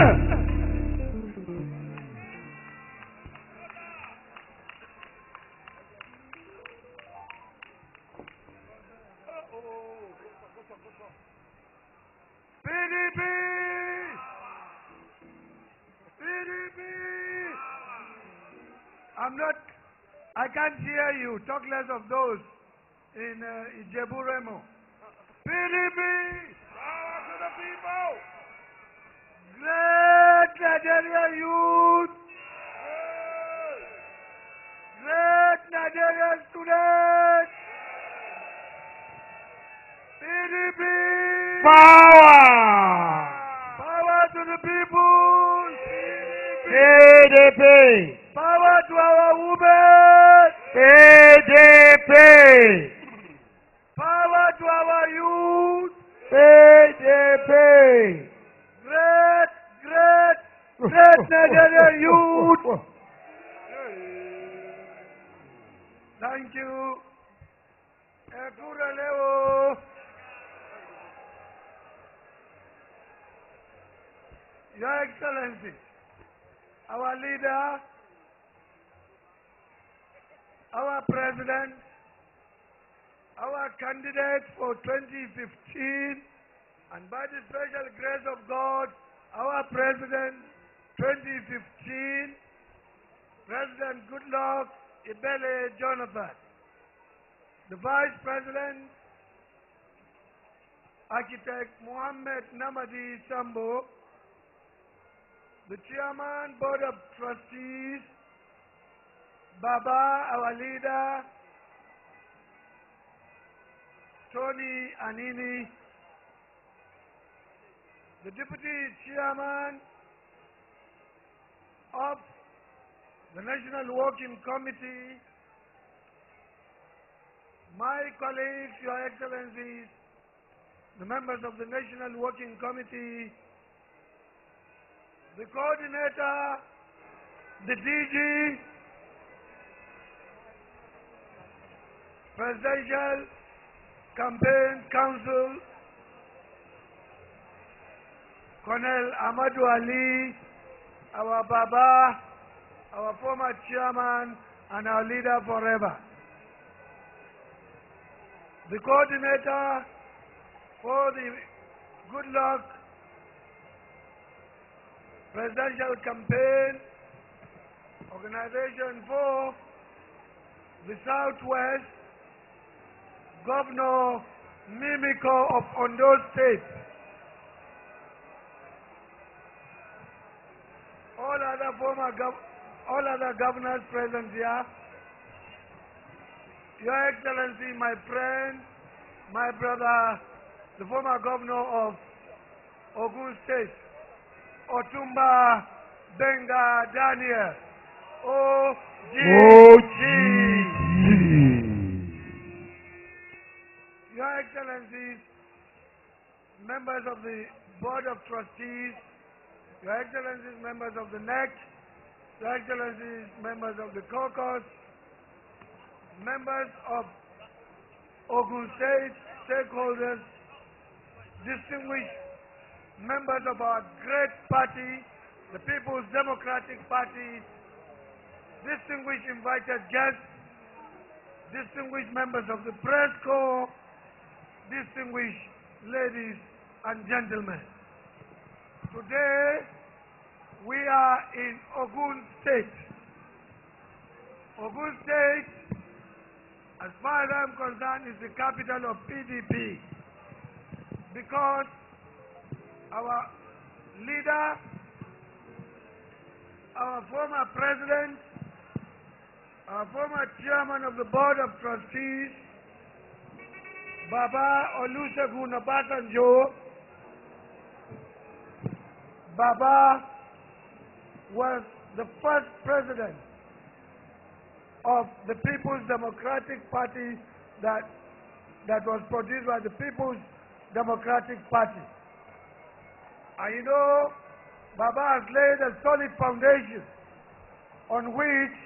I'm not, I can't hear you. Talk less of those in uh, Ijebu Remo. PDP! Power to the people! Great Nigeria youth! Great Nigeria students! PDP! Power! Power to the people! PDP! Power to our women! PDP! Power to our youth! PDP! Great, great, great Nigeria youth! Thank you. Ekureleo. Your Excellency, our leader, our president, our candidate for 2015, and by the special grace of God, our president 2015, President Goodluck Ebele Jonathan, the vice president, Architect Mohammed Namadi Sambo, the Chairman Board of Trustees, Baba, our leader, Tony Anenih, the Deputy Chairman of the National Working Committee, my colleagues, Your Excellencies, the members of the National Working Committee, the coordinator, the DG, Presidential Campaign Council, Colonel Ahmadu Ali, our Baba, our former chairman, and our leader forever. The coordinator for the Good Luck Presidential Campaign Organization for the Southwest, Governor Mimiko of Ondo State. All other former gov- all other governors present here. Your Excellency, my friend, my brother, the former governor of Ogun State, Otunba Gbenga Daniel, OGG. Your Excellencies, members of the Board of Trustees, Your Excellencies, members of the NEC, Your Excellencies, members of the caucus, members of Ogun State, stakeholders, distinguished members of our great party, the People's Democratic Party, distinguished invited guests, distinguished members of the press corps, distinguished ladies and gentlemen. Today, we are in Ogun State. Ogun State, as far as I'm concerned, is the capital of PDP because our leader, our former president, our former chairman of the board of trustees, Baba Olusegun Obasanjo, Baba was the first president of the People's Democratic Party that, that was produced by the People's Democratic Party. And you know, Baba has laid a solid foundation on which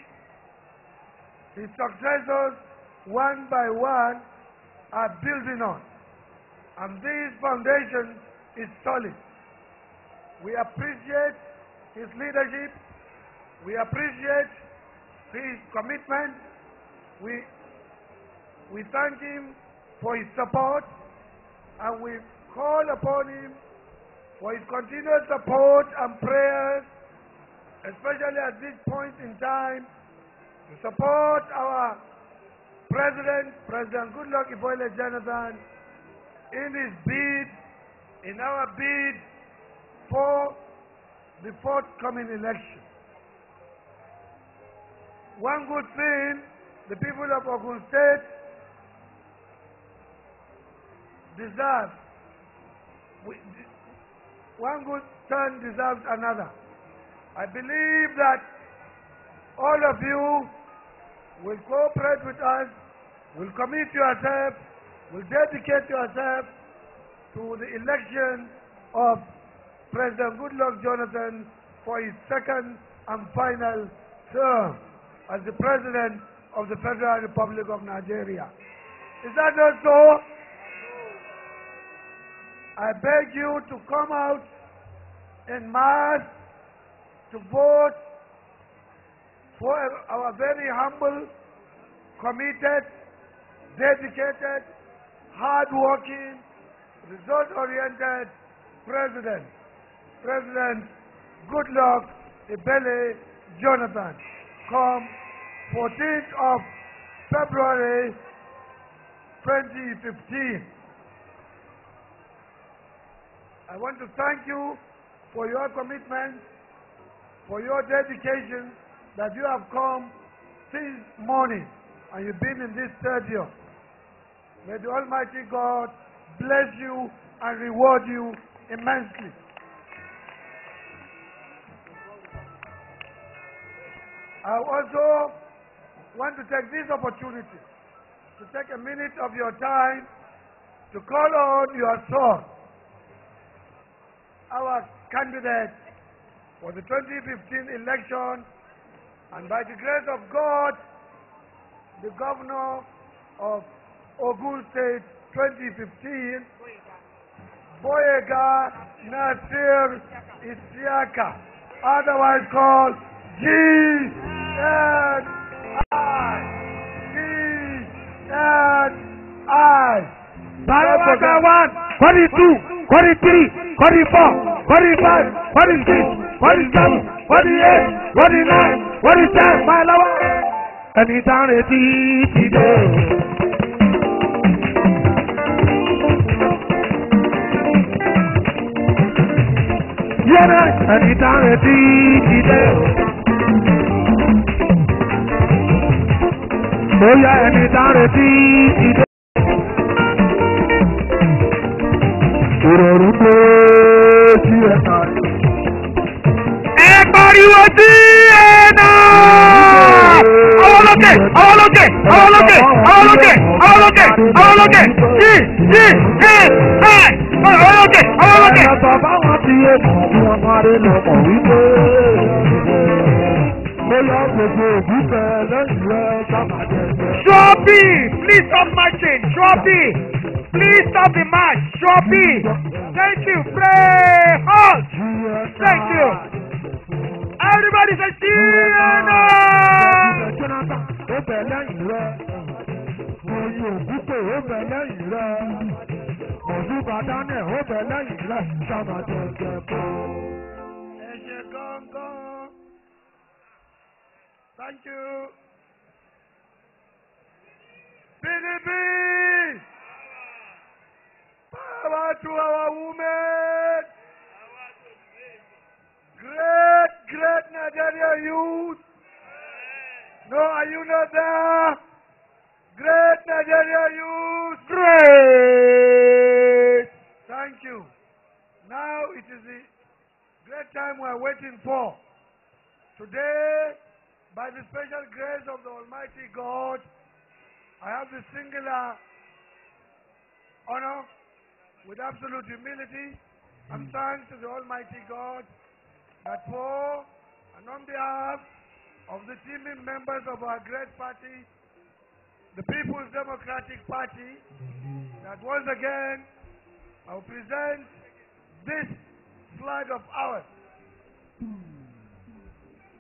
his successors, one by one, are building on. And this foundation is solid. We appreciate his leadership. We appreciate his commitment. We, we thank him for his support and we call upon him for his continued support and prayers, especially at this point in time, to support our President, President Goodluck Ebele Jonathan, in his bid, in our bid for the forthcoming election. One good thing the people of Ogun State deserve. One good turn deserves another. I believe that all of you will cooperate with us, will commit yourself, will dedicate yourself to the election of President Goodluck Jonathan for his second and final term as the President of the Federal Republic of Nigeria. Is that not so? I beg you to come out in mass to vote for our very humble, committed, dedicated, hard-working, result-oriented President, President Goodluck Ebele Jonathan, come 14th of February 2015. I want to thank you for your commitment, for your dedication that you have come since morning and you've been in this stadium. May the Almighty God bless you and reward you immensely. I also want to take this opportunity to take a minute of your time to call on your son, our candidate for the 2015 election, and by the grace of God, the governor of Ogun State 2015, Gboyega Nasir Isiaka, otherwise called N I D N I. Barabaka one, Kori two, Kori three, Kori four, Kori five, Kori six, Kori seven, Kori eight, Kori nine, Kori ten. My love. Ẹni tá a retí ti dé o. yẹnna ẹni tá a retí ti dé o. bóyá ẹni dáre tí ìdó. ìrọ̀rùn pé tí ẹ ta. ẹ pariwo sí ẹnà. ọwọ́ lókè ọwọ́ lókè ọwọ́ lókè ọwọ́ lókè ọwọ́ lókè ọwọ́ lókè yí yí ẹ ẹ ọwọ́ lókè ọwọ́ lókè. ẹ bàbá wọn ti yé mọ̀ wọn parí lọ́mọ wípé bóyá gbogbo òbí lẹ́yìn rẹ̀ sábàdé. Drop it! Please stop marching! Drop it! Please stop the march! Drop it! Thank you! Pray! Halt! Thank you! Everybody say Tiana! Oyin òkúté ó bẹ̀ lẹ́yìn rẹ̀. Òjú Bàdánẹ̀ ó bẹ̀ lẹ́yìn rẹ̀. Sábàjọ́ jẹ́ pọ̀. Ẹ ṣe gángan. Thank you. Power to our women. Great, great Nigeria youth. No, are you not there? Great Nigeria youth. Great. Thank you. Now it is the great time we are waiting for. Today, by the special grace of the Almighty God, I have the singular honor with absolute humility and mm. thanks to the Almighty God that for and on behalf of the teaming members of our great party, the People's Democratic Party, mm-hmm. that once again I will present this flag of ours, mm.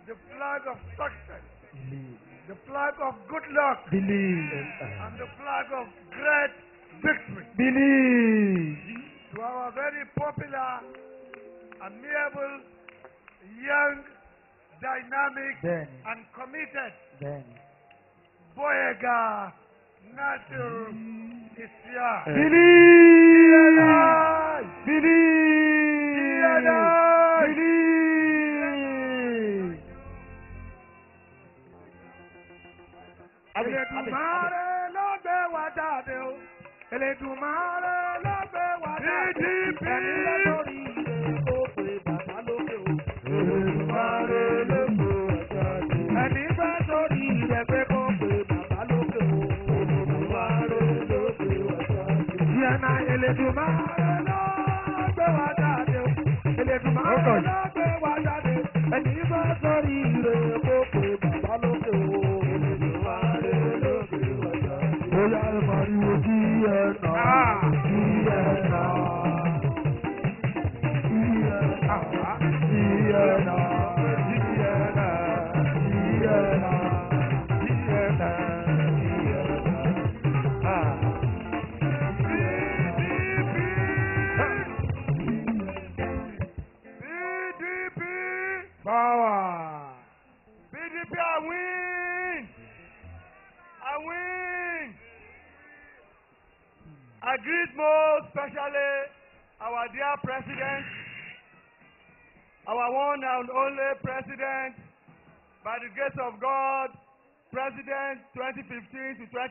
the flag of success, mm-hmm. The flag of good luck, Believe. and the flag of great victory. Believe. To our very popular, amiable, young, dynamic, Bẹ́ẹ̀ni, and committed bẹ́ẹ̀ni. Gboyega Nasir mm. Isiaq. Believe.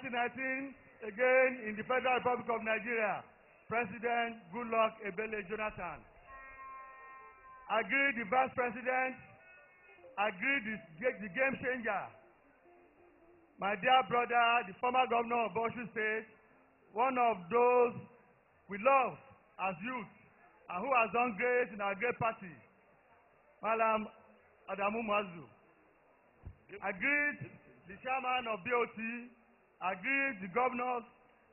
2019, again in the Federal Republic of Nigeria, President Goodluck Ebele Jonathan. Agreed the vice president, agreed the, the game changer, my dear brother, the former governor of Bauchi State, one of those we love as youth and who has done great in our great party, Malam Adamu Mazu. Agreed the chairman of BOT, agreed the governors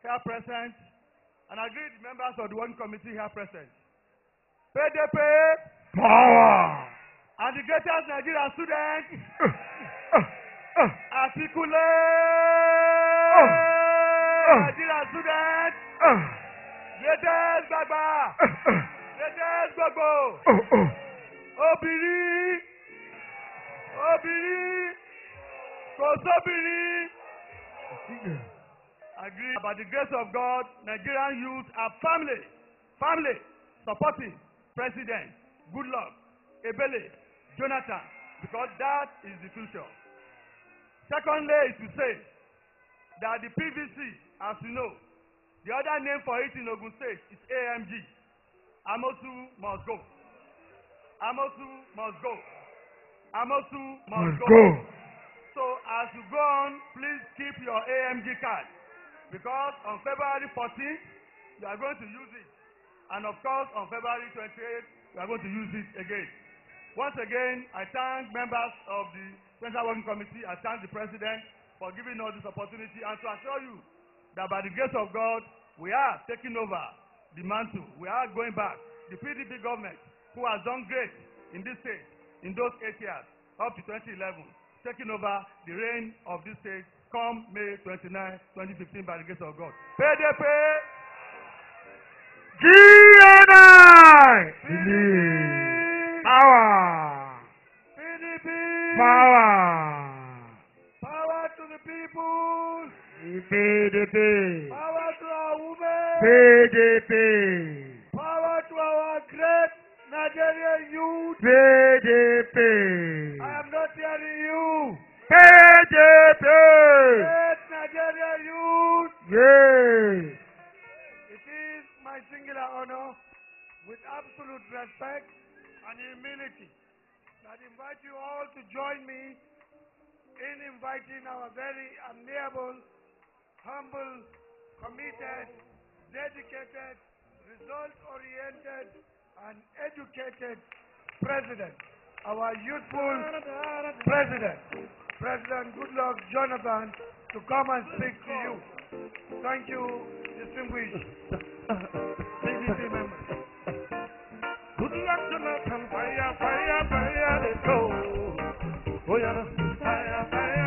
here present, and agreed the members of the one committee here present. PDP Power. and the greatest Nigerian student, *laughs* Atikule Nigerian student, greatest gbagba, greatest gbogbo, obìnrin, obìnrin, kò sóbìnrin. Agree by the grace of God, Nigerian youth are family, family supporting President Goodluck Ebele Jonathan because that is the future. Secondly, is to say that the PVC, as you know, the other name for it in Ogun State is AMG. Amosu must go. Amosu must go. Amosu must, Must go. So as you go on, please keep your AMG card because on February 14th, you are going to use it. And of course, on February 28th, we are going to use it again. Once again, I thank members of the Central Working Committee. I thank the President for giving us this opportunity and to assure you that by the grace of God, we are taking over the mantle. We are going back. The PDP government, who has done great in this state, in those eight years, up to 2011, taking over the reign of this state come May 29, 2015, by the grace of God. PDP! GNI. PDP! Power. PDP! Power. Power to the people! PDP. Power to our women! PDP. Power to our great Nigerian youth! PDP. I am not hearing you! PDP. Great Nigerian youth! Yes. It is my singular honor, with absolute respect and humility, that I invite you all to join me in inviting our very amiable, humble, committed, dedicated, result-oriented, and educated president, our youthful president, President Goodluck Jonathan, to come and speak to you. Thank you, distinguished *laughs* PDP members. Good luck, Jonathan. Fire, fire, fire, let's go. Oh, yeah. Fire, fire,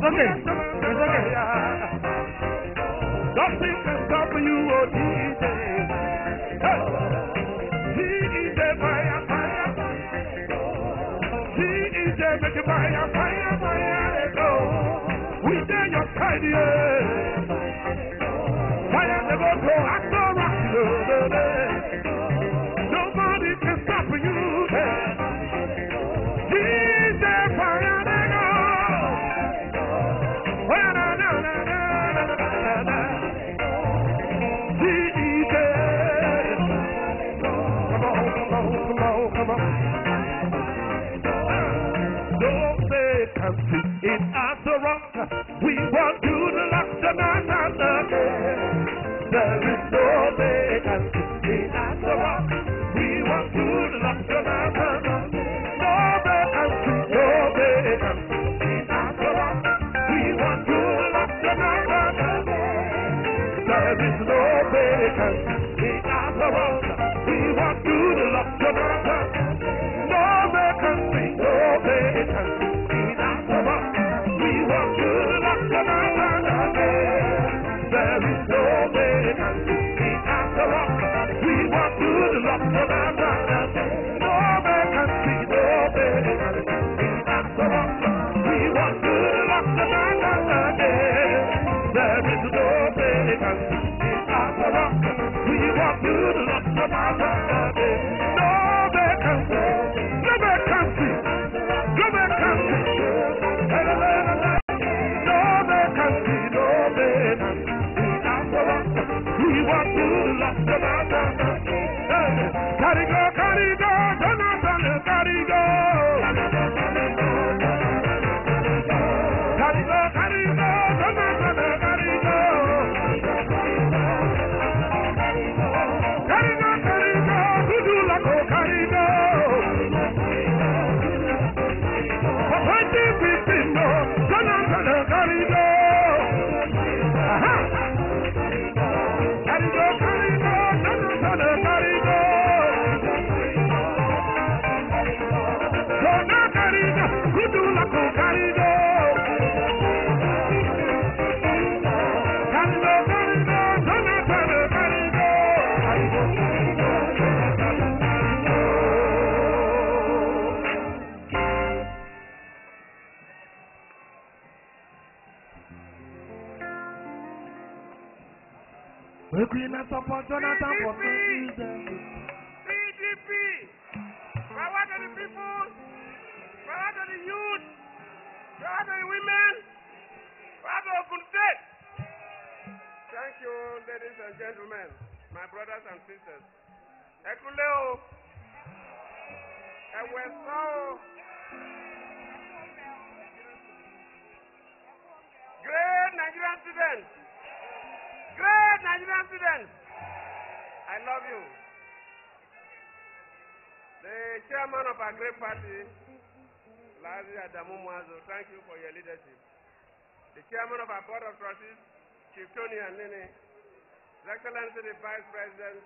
It's okay. It's okay. Nothing can stop you, oh DJ. DJ, fire, fire, DJ, make it fire, fire, fire, go. We dare your side. Fire never go, act all right, Luck tonight. There is no man can be at the rock. We want to the luck tonight and. No man can no at the rock. We want to luck tonight and. There is no man can be at the rock. We want to luck tonight. Carry go, carry go, Agreement upon Jonathan for president. PDP. Power to the people. Power to the youth. Power to the women. Power to Ogun State. Thank you, ladies and gentlemen, my brothers and sisters. Ẹ̀wẹ̀ sọ́ o. Great Nigerian students. Great Nigerian students. I love you. The chairman of our great party, Lazi Adamu Mwazo, thank you for your leadership. The chairman of our board of trustees, Chief Tony Anene, His Excellency the Vice President,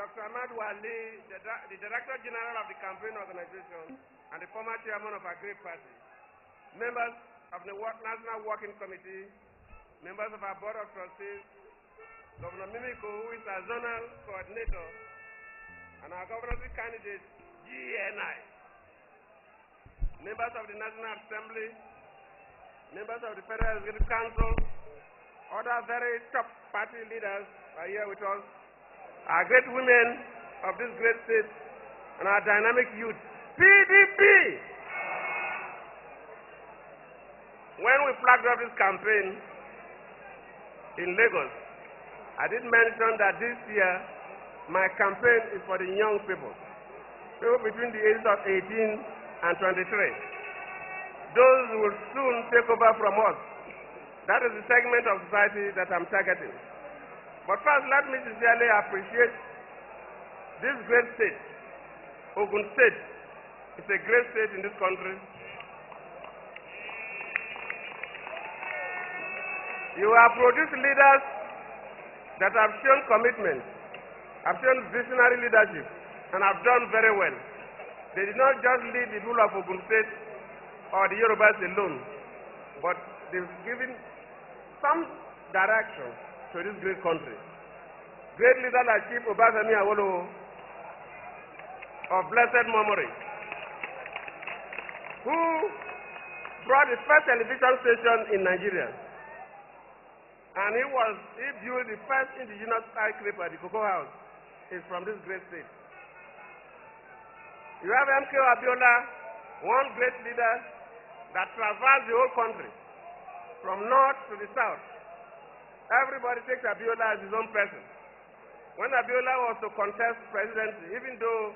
Dr. Ahmad Wali, the, the Director General of the campaign organization, and the former chairman of our great party, members of the National Working Committee, members of our board of trustees, Governor Mimiko, who is our zonal coordinator, and our governorship candidate, GNI, members of the National Assembly, members of the Federal Executive Council, other very top party leaders are here with us, our great women of this great state, and our dynamic youth. PDP! When we flagged off this campaign in Lagos, I did mention that this year my campaign is for the young people, people between the ages of 18 and 23. Those who will soon take over from us. That is the segment of society that I'm targeting. But first, let me sincerely appreciate this great state. Ogun State is a great state in this country. You have produced leaders that have shown commitment, have shown visionary leadership, and have done very well. They did not just lead the rule of Ogun State or the Yorubas alone, but they've given some direction to this great country. Great leader like Chief Obafemi Awolowo of blessed memory, who brought the first television station in Nigeria. And he was, he built the first indigenous skyscraper, the Cocoa House, is from this great state. You have MK Abiola, one great leader that traversed the whole country, from north to the south. Everybody takes Abiola as his own person. When Abiola was to contest presidency, even though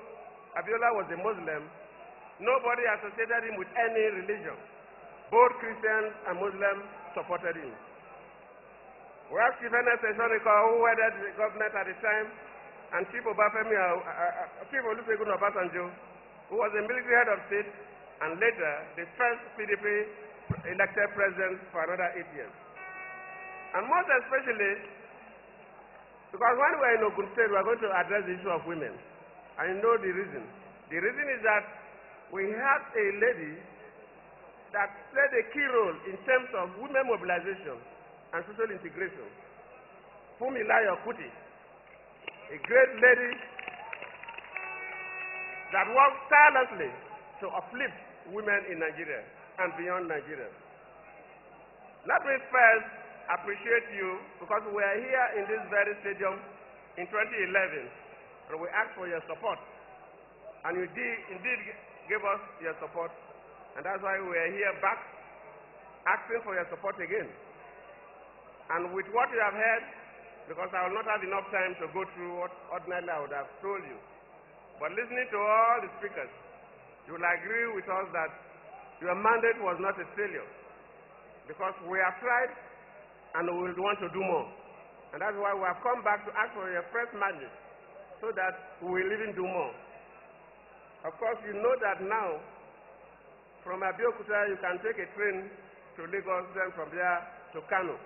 Abiola was a Muslim, nobody associated him with any religion. Both Christians and Muslims supported him. We have Chief Ernest Eshonika, who headed the government at the time, and Chief Obafemi, uh, uh, uh, Chief Olusegun Obasanjo, who was the military head of state, and later the first PDP elected president for another eight years. And most especially, because when we are in Ogun State, we are going to address the issue of women. You know the reason. The reason is that we have a lady that played a key role in terms of women mobilization and social integration. Funmilayo Kuti, a great lady that worked tirelessly to uplift women in Nigeria and beyond Nigeria. Let me first appreciate you because we are here in this very stadium in 2011, and we asked for your support. And you did, indeed gave us your support, and that's why we are here back asking for your support again. And with what you have heard, because I will not have enough time to go through what ordinarily I would have told you, but listening to all the speakers, you will agree with us that your mandate was not a failure, because we have tried and we will want to do more. And that's why we have come back to ask for your fresh mandate, so that we will even do more. Of course, you know that now, from Abeokuta, you can take a train to Lagos, then from there to Kano.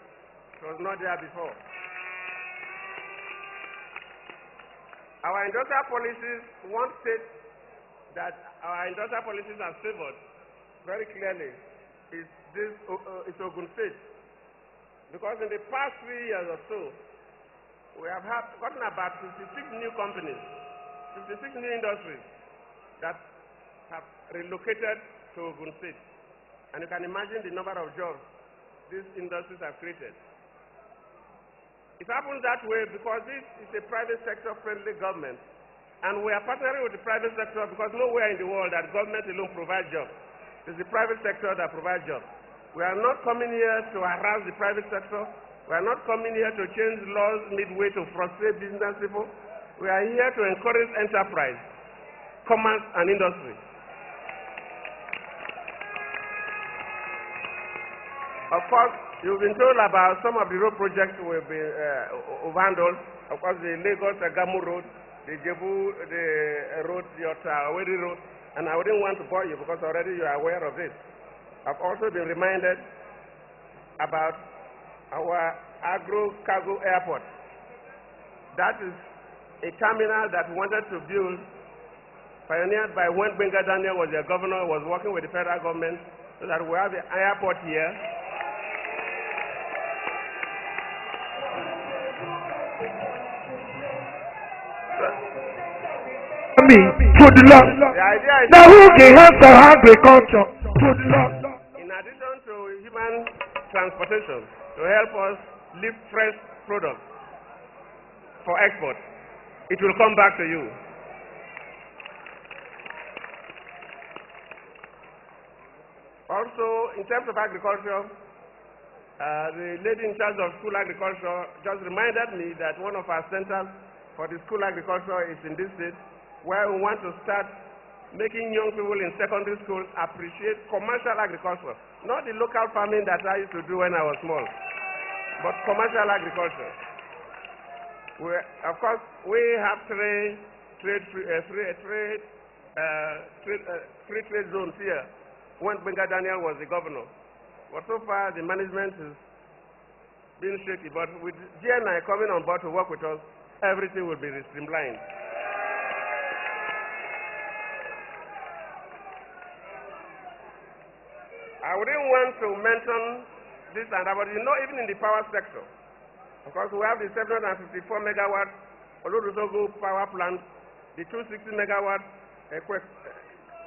It was not there before. Our industrial policies, one state that our industrial policies are favored very clearly is this uh, uh, is Ogun State. Because in the past three years or so, we have had, gotten about 56 new companies, 56 new industries that have relocated to Ogun State. And you can imagine the number of jobs these industries have created. It happens that way because this is a private sector friendly government. And we are partnering with the private sector because nowhere in the world that government alone provides jobs. It's the private sector that provides jobs. We are not coming here to harass the private sector. We are not coming here to change laws midway to frustrate business people. We are here to encourage enterprise, commerce, and industry. Of course, you've been told about some of the road projects we've been uh, handled. Of course, the Lagos Agamu Road, the Jebu, the uh, road, the Aweri Road, and I wouldn't want to bore you because already you are aware of this. I've also been reminded about our agro cargo airport. That is a terminal that wanted to build, pioneered by when Gbenga Daniel was the governor, was working with the federal government, so that we have the airport here. Me to the Lord. Now who can answer agriculture to the Lord? In addition to human transportation, to help us lift fresh products for export, it will come back to you. Also, in terms of agriculture, uh, the lady in charge of school agriculture just reminded me that one of our centers for the school agriculture is in this state, where we want to start making young people in secondary schools appreciate commercial agriculture, not the local farming that I used to do when I was small, but commercial agriculture. We, of course, we have three trade free, uh, free, uh, trade, uh, trade, uh, free trade zones here when Gbenga Daniel was the governor. But so far, the management has been shaky. But with GNI coming on board to work with us, everything will be streamlined. I wouldn't want to mention this and that, but you know, even in the power sector, of course, we have the 754 megawatt Olurusogo power plant, the 260 megawatt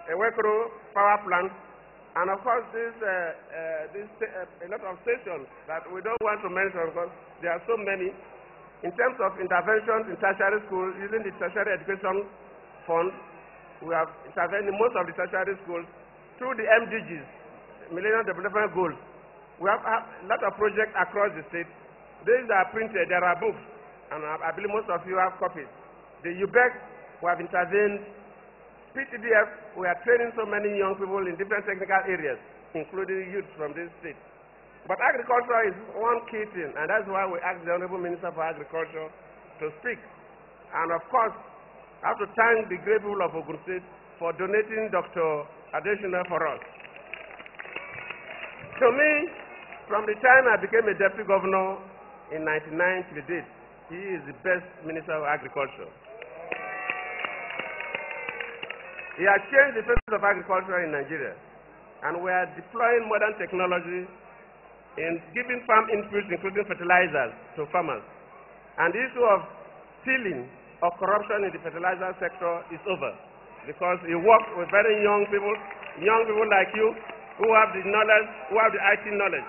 Ewekro power plant, and of course, this, uh, uh, this uh, a lot of stations that we don't want to mention because there are so many. In terms of interventions in tertiary schools, using the tertiary education fund, we have intervened in most of the tertiary schools through the MDGs, Millennium Development Goals. We have a lot of projects across the state. These are printed, there are books, and I, believe most of you have copies. The UBEC, we have intervened. PTDF, we are training so many young people in different technical areas, including youth from this state. But agriculture is one key thing, and that's why we asked the Honorable Minister for Agriculture to speak. And of course, I have to thank the great people of Ogun State for donating Dr. Adeshina for us. To me, from the time I became a deputy governor in 99 to date, he is the best minister of agriculture. He has changed the face of agriculture in Nigeria, and we are deploying modern technology in giving farm inputs, including fertilizers, to farmers. And the issue of stealing or corruption in the fertilizer sector is over because he works with very young people, young people like you, who have the knowledge, who have the IT knowledge.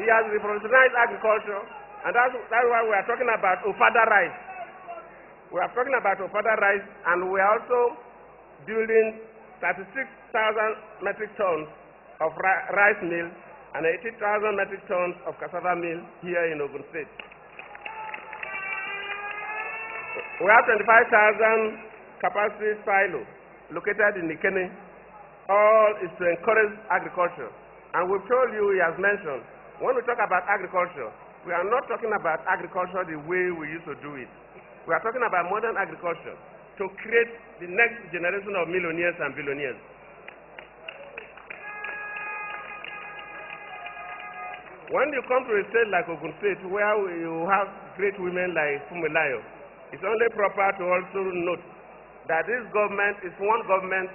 He has revolutionized agriculture, And that's, that's why we are talking about Ofada rice. We are talking about Ofada rice, and we are also building 36,000 metric tons of ri- rice mill and 80,000 metric tons of cassava mill here in Ogun State. We have 25,000 capacity silo located in Ikene. All is to encourage agriculture. And we've told you, he has mentioned, when we talk about agriculture, we are not talking about agriculture the way we used to do it. We are talking about modern agriculture to create the next generation of millionaires and billionaires. When you come to a state like Ogun State, where you have great women like Funmilayo, it's only proper to also note that this government is one government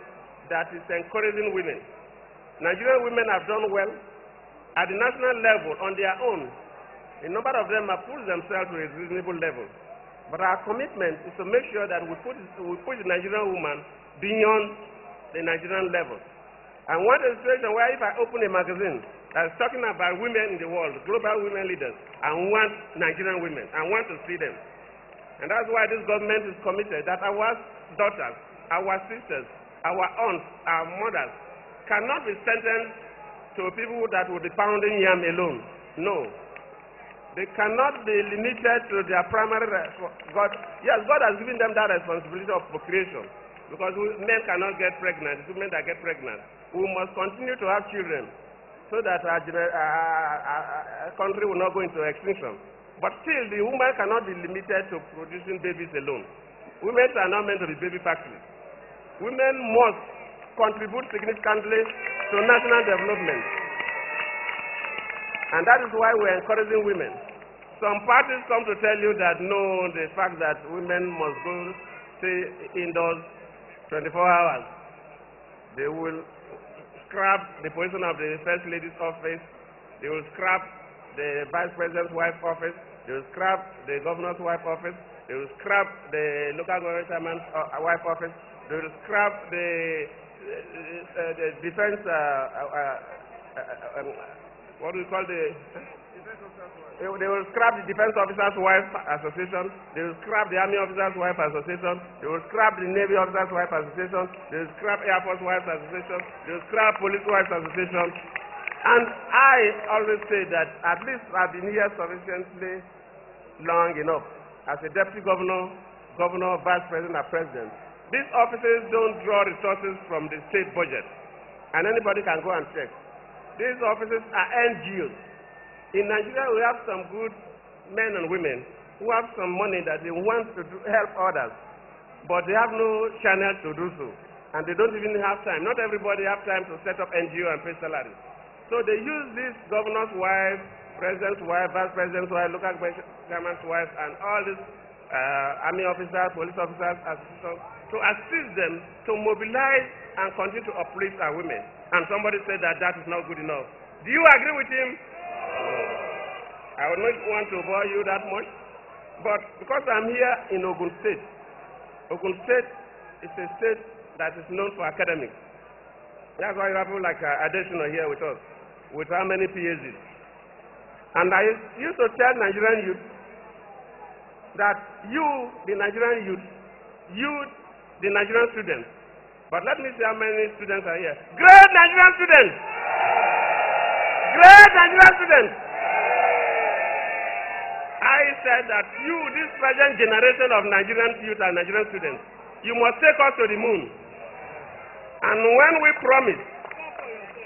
that is encouraging women. Nigerian women have done well at the national level on their own. A number of them have pushed themselves to a reasonable level. But our commitment is to make sure that we put, we push the Nigerian woman beyond the Nigerian level. I want a situation where if I open a magazine that's talking about women in the world, global women leaders, I want Nigerian women. I want to see them. And that's why this government is committed that our daughters, our sisters, our aunts, our mothers cannot be sentenced to people that will be pounding yam alone. No. They cannot be limited to their primary God. Yes, God has given them that responsibility of procreation because men cannot get pregnant. It's women that get pregnant. We must continue to have children so that our, our, our, our country will not go into extinction. But still, the woman cannot be limited to producing babies alone. Women are not meant to be baby factories. Women must contribute significantly to national development. And that is why we're encouraging women. Some parties come to tell you that no, the fact that women must go stay indoors 24 hours. They will scrap the position of the first lady's office. They will scrap the vice president's wife office. They will scrap the governor's wife office. They will scrap the local government chairman's uh, wife office. They will scrap the, uh, the defense, uh, uh, uh, um, what do we call the, they they will scrap the Defense Officers' Wife Association. They will scrap the Army Officers' Wife Association. They will scrap the Navy Officers' Wife Association. They will scrap Air Force Wives Association. They will scrap Police Wives Association. And I always say that at least I've been here sufficiently long enough as a deputy governor, governor, vice president, and president. These offices don't draw resources from the state budget, and anybody can go and check. These offices are NGOs. In Nigeria, we have some good men and women who have some money that they want to do, help others, but they have no channel to do so, and they don't even have time. Not everybody have time to set up NGO and pay salaries. So they use this governor's wife, president's wife, vice president's wife, local government chairman's wife, and all these uh, army officers, police officers, assistants, to assist them to mobilize and continue to uplift our women. And somebody said that that is not good enough. Do you agree with him? I would not want to bore you that much. But because I'm here in Ogun State, Ogun State is a state that is known for academics. That's why you have people like uh, Adesina here with us, with how many PhDs. And I used to tell Nigerian youth that you, the Nigerian youth, you, the Nigerian students, but let me see how many students are here. Great Nigerian students! Great Nigerian students! I said that you, this present generation of Nigerian youth and Nigerian students, you must take us to the moon. And when we promise,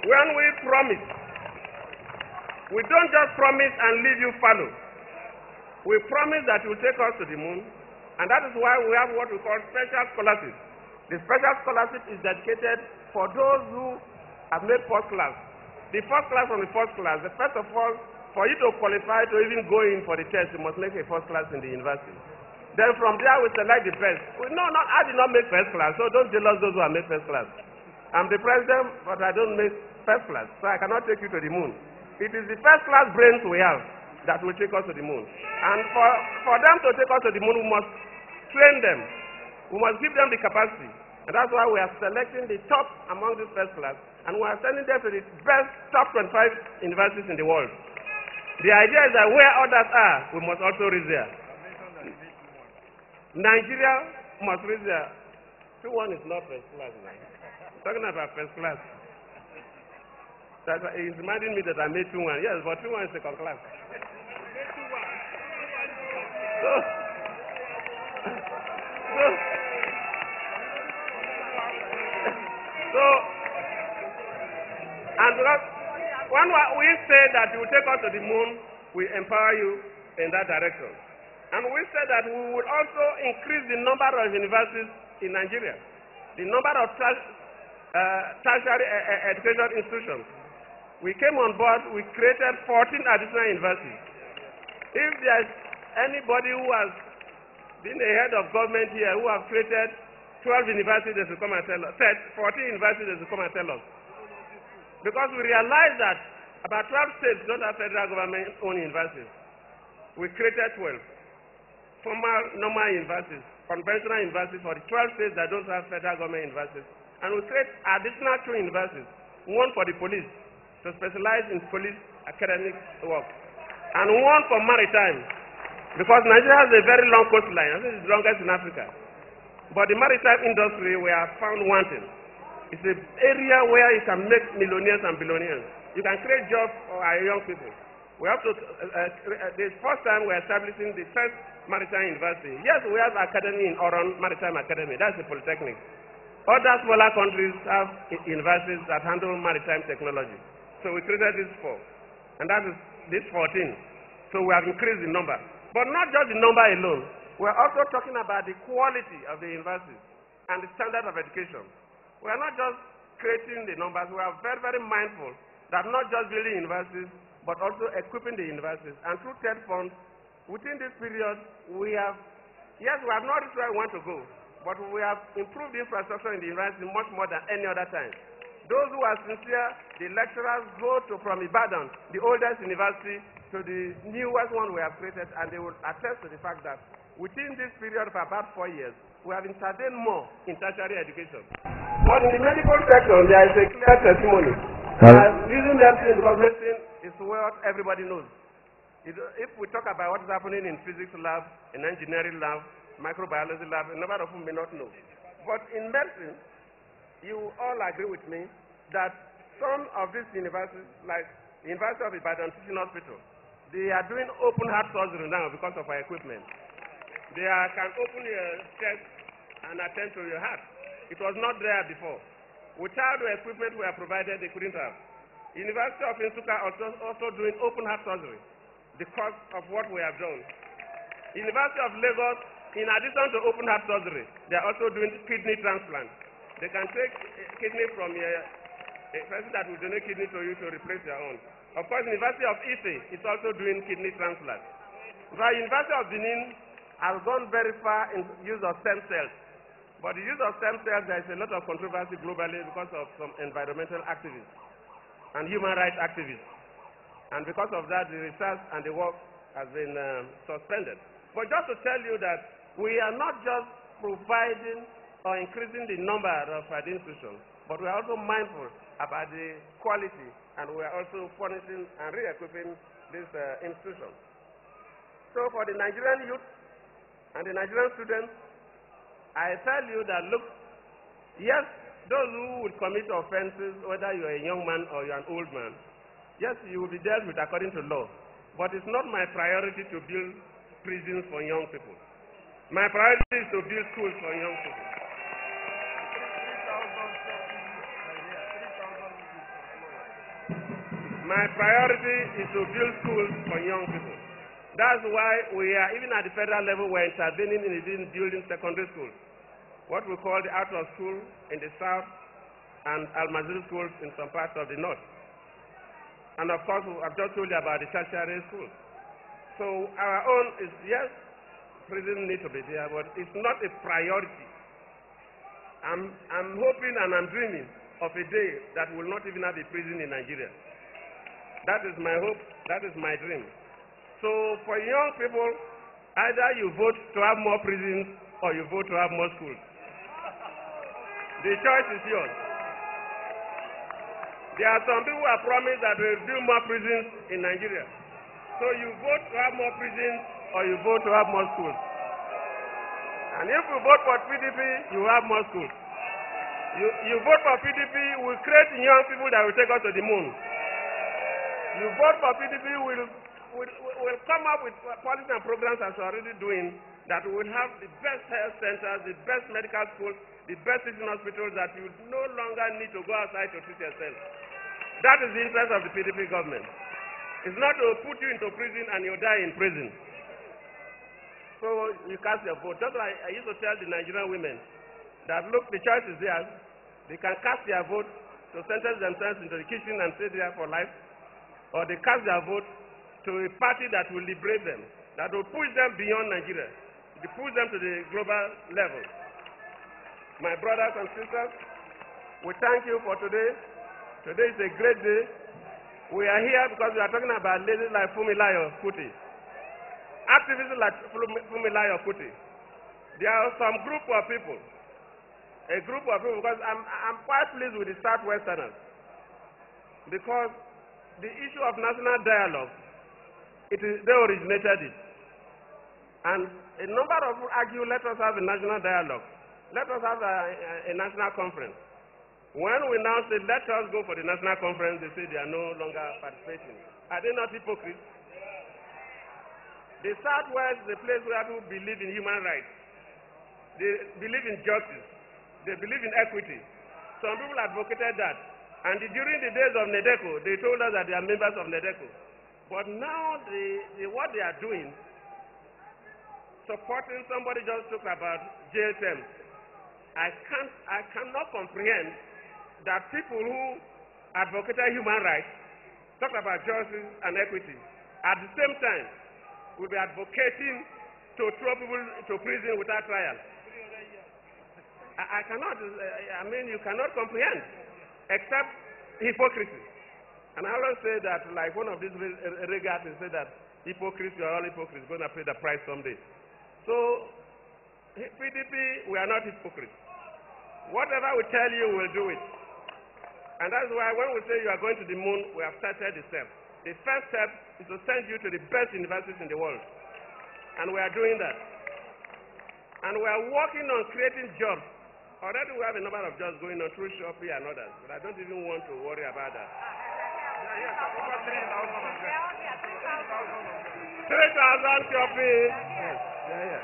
when we promise, we don't just promise and leave you follow. We promise that you will take us to the moon, and that is why we have what we call special scholarship. The special scholarship is dedicated for those who have made first class. The first class from the first class, the first of all, for you to qualify to even go in for the test, you must make a first class in the university. Then from there we select the best. We, no, not, I did not make first class, so don't jealous those who have made first class. I'm the president, but I don't make first class, so I cannot take you to the moon. It is the first class brains we have that will take us to the moon. And for, for them to take us to the moon, we must train them. We must give them the capacity. And that's why we are selecting the top among this first class, and we are sending them to the best top 25 universities in the world. The idea is that where others are, we must also reach there. Nigeria must reach there. 2-1 is not first class. Now. Talking about first class. That's why it's reminding me that I made 2-1. Yes, but 2-1 is second class. So, so, so, and because when we say that you take us to the moon, we empower you in that direction. And we said that we would also increase the number of universities in Nigeria, the number of ter- uh, tertiary uh, uh, education institutions. We came on board, we created 14 additional universities. If there's anybody who has been a head of government here who have created 12 universities, they should come and tell us. 14 universities, they should come and tell us. Because we realize that about 12 states don't have federal government owned universities. We created 12 formal normal universities, conventional universities for the 12 states that don't have federal government universities. And we create additional two universities, one for the police to specialize in police academic work, and one for maritime, because Nigeria has a very long coastline. Think it's the longest in Africa. But the maritime industry we have found wanting. It's an area where you can make millionaires and billionaires. You can create jobs for our young people. We have to, uh, uh, the first time we're establishing the first maritime university. Yes, we have academy in Oron Maritime Academy. That's the polytechnic. Other smaller countries have universities that handle maritime technology. So we created this four. And that is this 14. So we have increased the number. But not just the number alone. We're also talking about the quality of the universities and the standard of education. We are not just creating the numbers, we are very, very mindful that not just building universities, but also equipping the universities. And through TED funds, within this period, we have, yes, we have not reached where we want to go, but we have improved the infrastructure in the university much more than any other time. Those who are sincere, the lecturers go to from Ibadan, the oldest university, to the newest one we have created, and they will attest to the fact that within this period of about four years, we have intervened more in tertiary education. But in the medical sector, there is a clear testimony. Uh, using medicine because medicine is what everybody knows. It, if we talk about what is happening in physics lab, in engineering lab, microbiology lab, a number of them may not know. But in medicine, you all agree with me that some of these universities, like the University of Ibadan Teaching Hospital, they are doing open heart surgery now because of our equipment. They are, can open your chest and attend to your heart. It was not there before. Without the equipment we are provided, they couldn't have. University of Nsukka also, also doing open heart surgery because of what we have done. University of Lagos, in addition to open heart surgery, they are also doing kidney transplant. They can take kidney from a, a person that will donate kidney to you to replace your own. Of course, University of Ife is also doing kidney transplant. The University of Benin has gone very far in use of stem cells. But the use of stem cells, there is a lot of controversy globally because of some environmental activists and human rights activists. And because of that, the research and the work has been um, suspended. But just to tell you that we are not just providing or increasing the number of institutions, but we are also mindful about the quality, and we are also furnishing and re-equipping these uh, institutions. So for the Nigerian youth and the Nigerian students, I tell you that look, yes, those who would commit offenses, whether you're a young man or you're an old man, yes, you will be dealt with according to law. But it's not my priority to build prisons for young people. My priority is to build schools for young people. My priority is to build schools for young people. That's why we are, even at the federal level, we're intervening in building secondary schools. What we call the out school in the south and Almajiri schools in some parts of the north. And of course, I've just told you about the tertiary schools. So our own is, yes, prison needs to be there, but it's not a priority. I'm, I'm hoping and I'm dreaming of a day that will not even have a prison in Nigeria. That is my hope, that is my dream. So for young people, either you vote to have more prisons or you vote to have more schools. The choice is yours. There are some people who have promised that they will build more prisons in Nigeria. So you vote to have more prisons or you vote to have more schools. And if you vote for PDP, you have more schools. You, you vote for PDP, will create young people that will take us to the moon. You vote for PDP, will will will come up with policies and programs as we're already doing that will have the best health centers, the best medical schools, the best teaching hospitals that you no longer need to go outside to treat yourself. That is the interest of the PDP government. It's not to put you into prison and you die in prison. So you cast your vote. Just like I used to tell the Nigerian women that look, the choice is theirs. They can cast their vote to sentence themselves into the kitchen and stay there for life, or they cast their vote to a party that will liberate them, that will push them beyond Nigeria, to push them to the global level. My brothers and sisters, we thank you for today. Today is a great day. We are here because we are talking about ladies like Fumilayo Kuti, activists like Fumi- Fumilayo Kuti. There are some group of people, a group of people, because I'm, I'm quite pleased with the Southwesterners, because the issue of national dialogue, it is, they originated it. And a number of people argue, let us have a national dialogue. Let us have a, a, a national conference. When we now say, let us go for the national conference, they say they are no longer participating. Are they not hypocrites? The Southwest is a place where people believe in human rights. They believe in justice. They believe in equity. Some people advocated that. And during the days of NADECO, they told us that they are members of NADECO. But now, what they are doing, supporting somebody just talked about jail terms. I can't, I cannot comprehend that people who advocated human rights, talked about justice and equity, at the same time will be advocating to throw people to prison without trial. I, I cannot, I mean, you cannot comprehend, except hypocrisy. And I always say that, like one of these re- regards say that hypocrites, you are all hypocrites, going to pay the price someday. So, PDP, we are not hypocrites. Whatever we tell you, we'll do it. And that's why when we say you are going to the moon, we have started the step. The first step is to send you to the best universities in the world. And we are doing that. And we are working on creating jobs. Already we have a number of jobs going on through SURE-P and others, but I don't even want to worry about that. Three thousand SURE-P. Yes, yeah, yeah.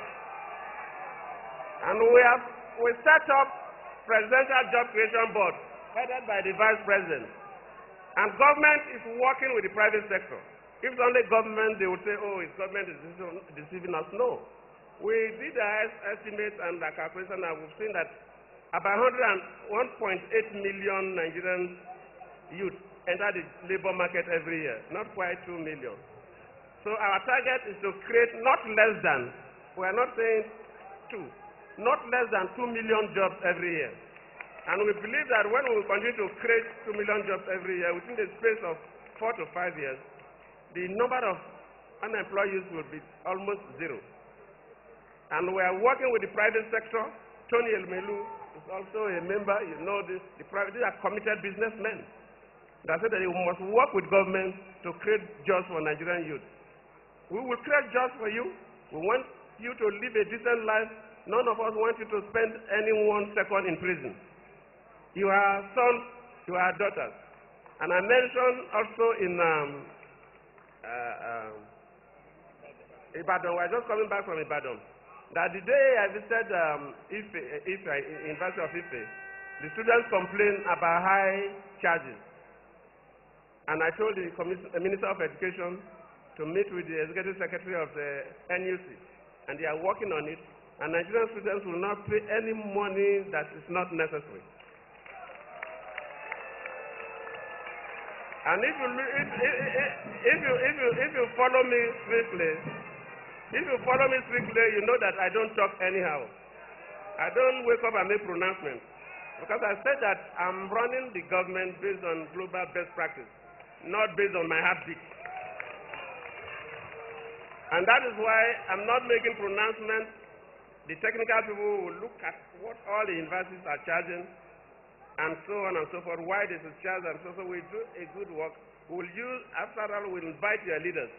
And we have we set up presidential job creation board headed by the vice president. And government is working with the private sector. If it's only government, they would say, oh, it's government is deceiving- us. No. We did our es- estimate and the calculation, and we've seen that about 100 and 1.8 million Nigerian youth enter the labor market every year, not quite 2 million. So our target is to create not less than, we are not saying two, not less than 2 million jobs every year. And we believe that when we continue to create 2 million jobs every year, within the space of four to five years, the number of unemployed youth will be almost zero. And we are working with the private sector. Tony Elmelu is also a member. You know this. The private, these are committed businessmen. That said that we must work with government to create jobs for Nigerian youth. We will create jobs for you. We want you to live a decent life. None of us want you to spend any one second in prison. You are sons, you are daughters. And I mentioned also in um, uh, um, Ibadan, we are just coming back from Ibadan, that the day I visited um, Ife, eh, Ife, eh, eh, University of Ife, the students complained about high charges. And I told the Minister of Education to meet with the Executive Secretary of the NUC, and they are working on it. And Nigerian students will not pay any money that is not necessary. And if you, li- if, if, if, you, if, you, if you follow me strictly, if you follow me strictly, you know that I don't talk anyhow. I don't wake up and make pronouncements. Because I said that I'm running the government based on global best practice, not based on my heartbeat. And that is why I'm not making pronouncements. The technical people will look at what all the universities are charging and so on and so forth, why this is charged and so forth. We do a good work. We'll use, after all, we'll invite your leaders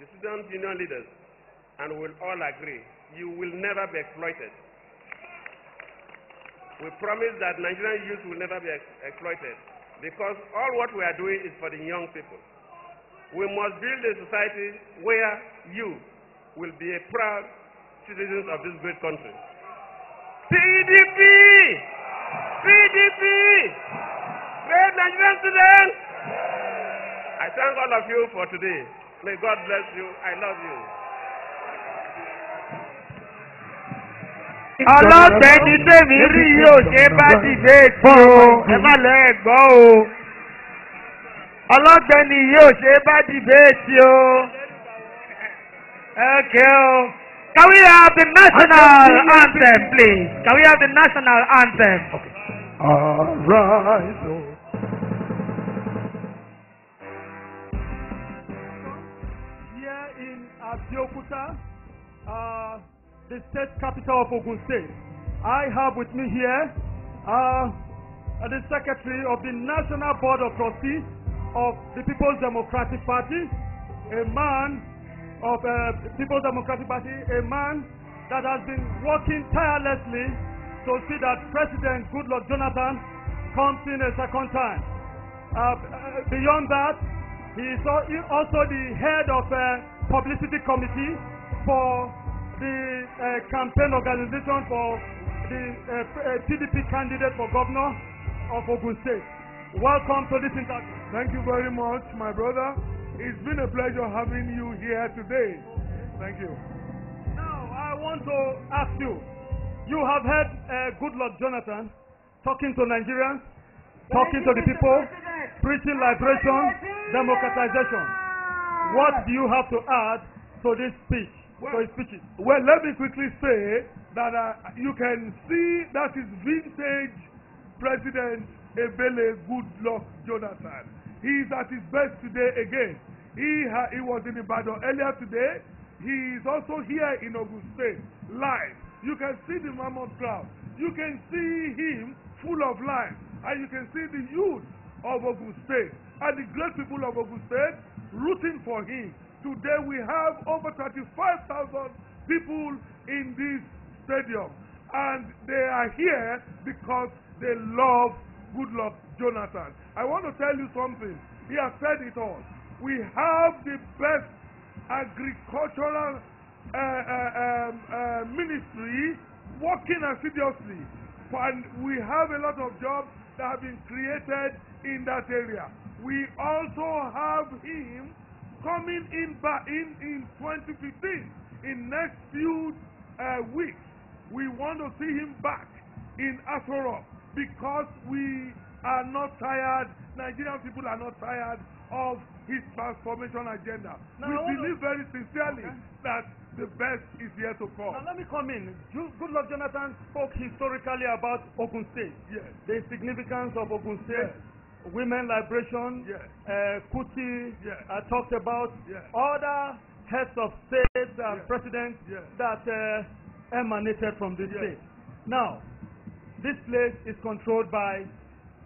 the student union leaders, and we'll all agree you will never be exploited. We promise that Nigerian youth will never be ex- exploited because all what we are doing is for the young people. We must build a society where you will be a proud citizens of this great country. PDP! PDP! Great Nigerian students! I thank all of you for today. May God bless you. I love you. Ọlọ́gbẹ́ni tèmi rí yóò ṣe bá dìbéètì o. Ẹ má lẹ́ ẹ̀ gbọ́ o. Ọlọ́gbẹ́ni yóò ṣe bá dìbéètì o. Okay o. Can we have the national anthem please? Can we have the national anthem. Arise, oh. Here in Abeokuta, uh, the state capital of Ogun State, I have with me here uh, the secretary of the National Board of Trustees of the People's Democratic Party, a man of uh, People's Democratic Party, a man that has been working tirelessly to see that President Goodluck Jonathan comes in a second time. Uh, uh, beyond that, he is also the head of uh, publicity committee for the uh, campaign organization for the uh, p- uh, PDP candidate for governor of Ogun State. Welcome to this interview. Thank you very much, my brother. It's been a pleasure having you here today. Thank you. Now, I want to ask you. You have heard uh, Goodluck Jonathan talking to Nigerians, talking to the people, preaching liberation, democratization. What do you have to add to this speech, to his speeches? Well, let me quickly say that uh, you can see that is vintage President Ebele Goodluck Jonathan. He is at his best today again. He, ha- he was in Ibadan earlier today. He is also here in State, live. You can see the mammoth crowd. You can see him full of life. And you can see the youth of State and the great people of State rooting for him. Today we have over 35,000 people in this stadium. And they are here because they love Goodluck Jonathan. I want to tell you something. He has said it all. We have the best agricultural uh, uh, um, uh, ministry working assiduously. And we have a lot of jobs that have been created in that area. We also have him coming in back in, in 2015 in next few uh, weeks. We want to see him back in Aso Rock because we are not tired. Nigerian people are not tired of his transformation agenda. Now, we believe very sincerely Okay. that the best is yet to come. Now let me come in. Ju- Goodluck Jonathan spoke historically about Ogun State, Yes. the significance of Ogun State, women liberation, Yes. uh, Kuti Yes. uh, talked about Yes. other heads of states and Yes. presidents that uh, emanated from this state. Now, this place is controlled by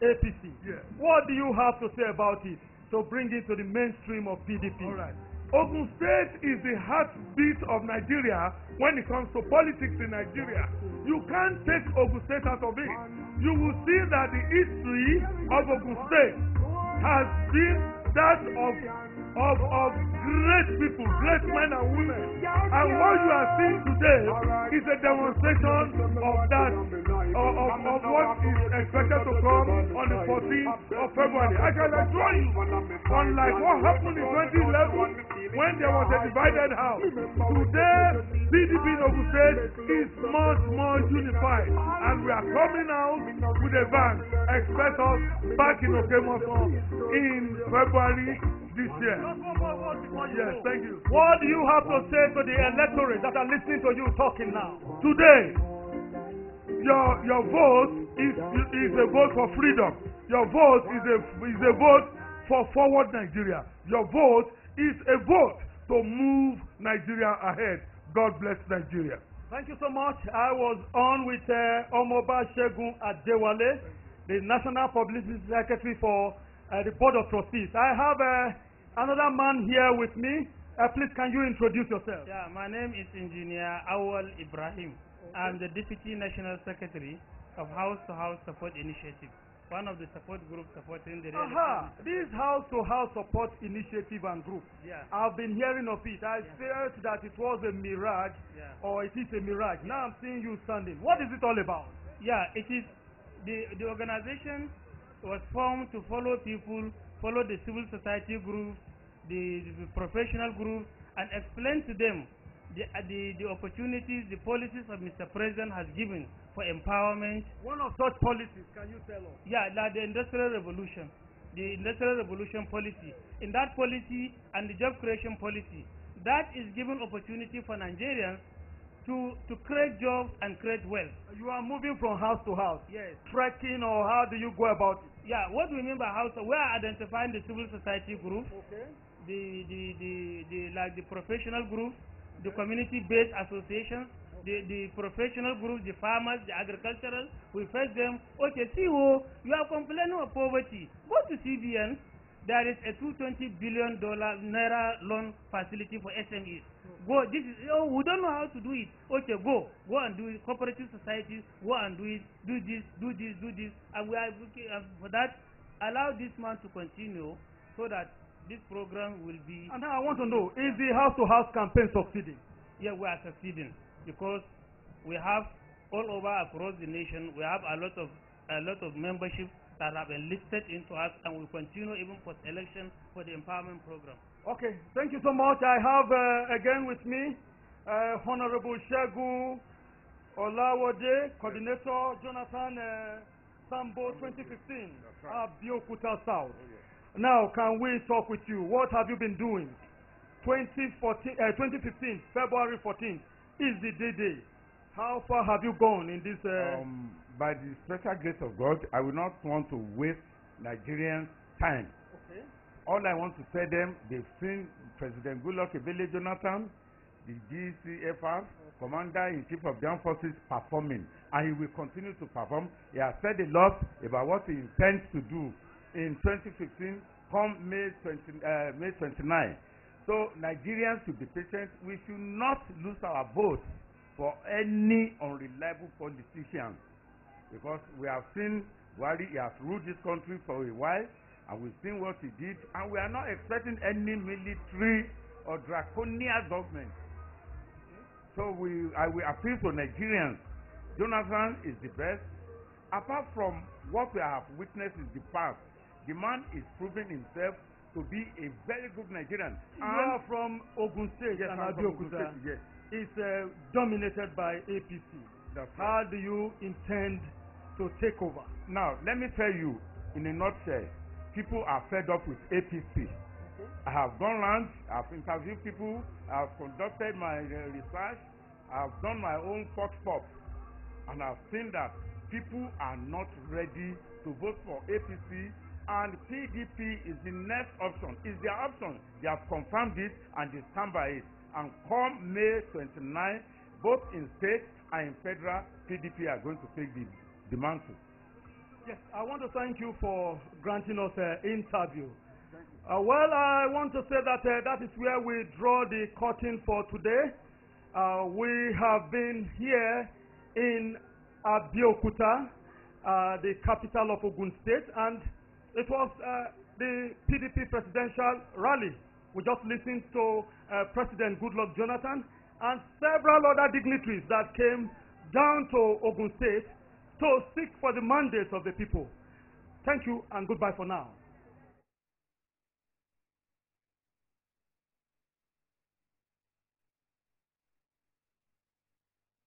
APC. What do you have to say about it to bring it to the mainstream of PDP? All right. Ogun State is the heartbeat of Nigeria when it comes to politics in Nigeria. You can't take Ogun State out of it. You will see that the history of Ogun State has been that of of of great people, great men and women. And what you are seeing today is a demonstration of that of, of, of what is expected to come on the 14th of February. I can assure you, unlike what happened in 2011 when there was a divided house, today PDP in Ogun State is much more unified, and we are coming out with a bang. Expect us back in Oke-Mosan in February this year. Yes, thank you. What do you have to say to the electorate that are listening to you talking now? Today, your your vote is is a vote for freedom. Your vote is a is a vote for forward Nigeria. Your vote is a vote to move Nigeria ahead. God bless Nigeria. Thank you so much. I was on with uh, Omoba Shegun Adewale, the National Publicity Secretary for uh, the Board of Trustees. I have uh, another man here with me, Uh, please, can you introduce yourself? Yeah, my name is Engineer Awal Ibrahim. I'm the Deputy National Secretary of House to House Support Initiative, one of the support groups supporting the Aha, this house-to-house support initiative and group. Yeah, I've been hearing of it. I felt that it was a mirage, yeah. or it is a mirage. Now I'm seeing you standing. What is it all about? Yeah, it is the the organization was formed to follow people, follow the civil society groups, the, the professional groups, and explain to them the, the the opportunities, the policies of Mr. President has given for empowerment. One of such policies, can you tell us? Yeah, like the industrial revolution, the industrial revolution policy. In that policy and the job creation policy, that is giving opportunity for Nigerians to to create jobs and create wealth. You are moving from house to house, Yes. trekking, or how do you go about it? Yeah, what do we mean by house, we are identifying the civil society groups, Okay. the, the, the, the like the professional groups, the community-based associations, the, the professional groups, the farmers, the agricultural. We face them. Okay, see who you are complaining of poverty. Go to CBN. There is a 220 billion dollar naira loan facility for SMEs. Go. This is oh we don't know how to do it. Okay, go go and do it. Cooperative societies go and do it. Do this, do this, do this, and we are looking uh, for that. Allow this man to continue so that this program will be. And now I want to know, is the house-to-house campaign succeeding? Yeah, we are succeeding because we have all over across the nation. We have a lot of a lot of membership that have enlisted into us, and will continue even post election for the empowerment program. Okay, thank you so much. I have uh, again with me uh, Honorable Shegu Olawode, Coordinator Jonathan uh, Sambo 2015, Abeokuta South. Now, can we talk with you? What have you been doing? 2014, uh, 2015, February 14th is the D-Day. How far have you gone in this? Uh, Um, by the special grace of God, I will not want to waste Nigerians' time. okay. All I want to tell them, they've seen President Goodluck Ebele Jonathan, the GCFR, Commander-in-Chief of the Armed Forces performing, and he will continue to perform. He has said a lot about what he intends to do in 2015, come May 20, uh, May 29. So Nigerians should be patient. We should not lose our vote for any unreliable politician because we have seen Buhari, he has ruled this country for a while, and we've seen what he did, and we are not expecting any military or draconian government. So we, I will appeal to Nigerians. Jonathan is the best. Apart from what we have witnessed in the past, the man is proving himself to be a very good Nigerian. You are from Ogun State yes, and Abeokuta. Yes, is uh, dominated by APC. that's right. How do you intend to take over? Now, let me tell you, in a nutshell, people are fed up with APC. I have gone round, I've interviewed people, I've conducted my uh, research, I've done my own fox pop, and I've seen that people are not ready to vote for APC, and PDP is the next option. Is their option. They have confirmed it and they stand by it. And come May 29, both in state and in federal, PDP are going to take the, the mantle. Yes, I want to thank you for granting us an interview. Uh, well, I want to say that uh, that is where we draw the curtain for today. Uh, we have been here in Abeokuta, uh, the capital of Ogun State, and it was uh, the PDP presidential rally. We just listened to uh, President Goodluck Jonathan and several other dignitaries that came down to Ogun State to seek for the mandates of the people. Thank you and goodbye for now.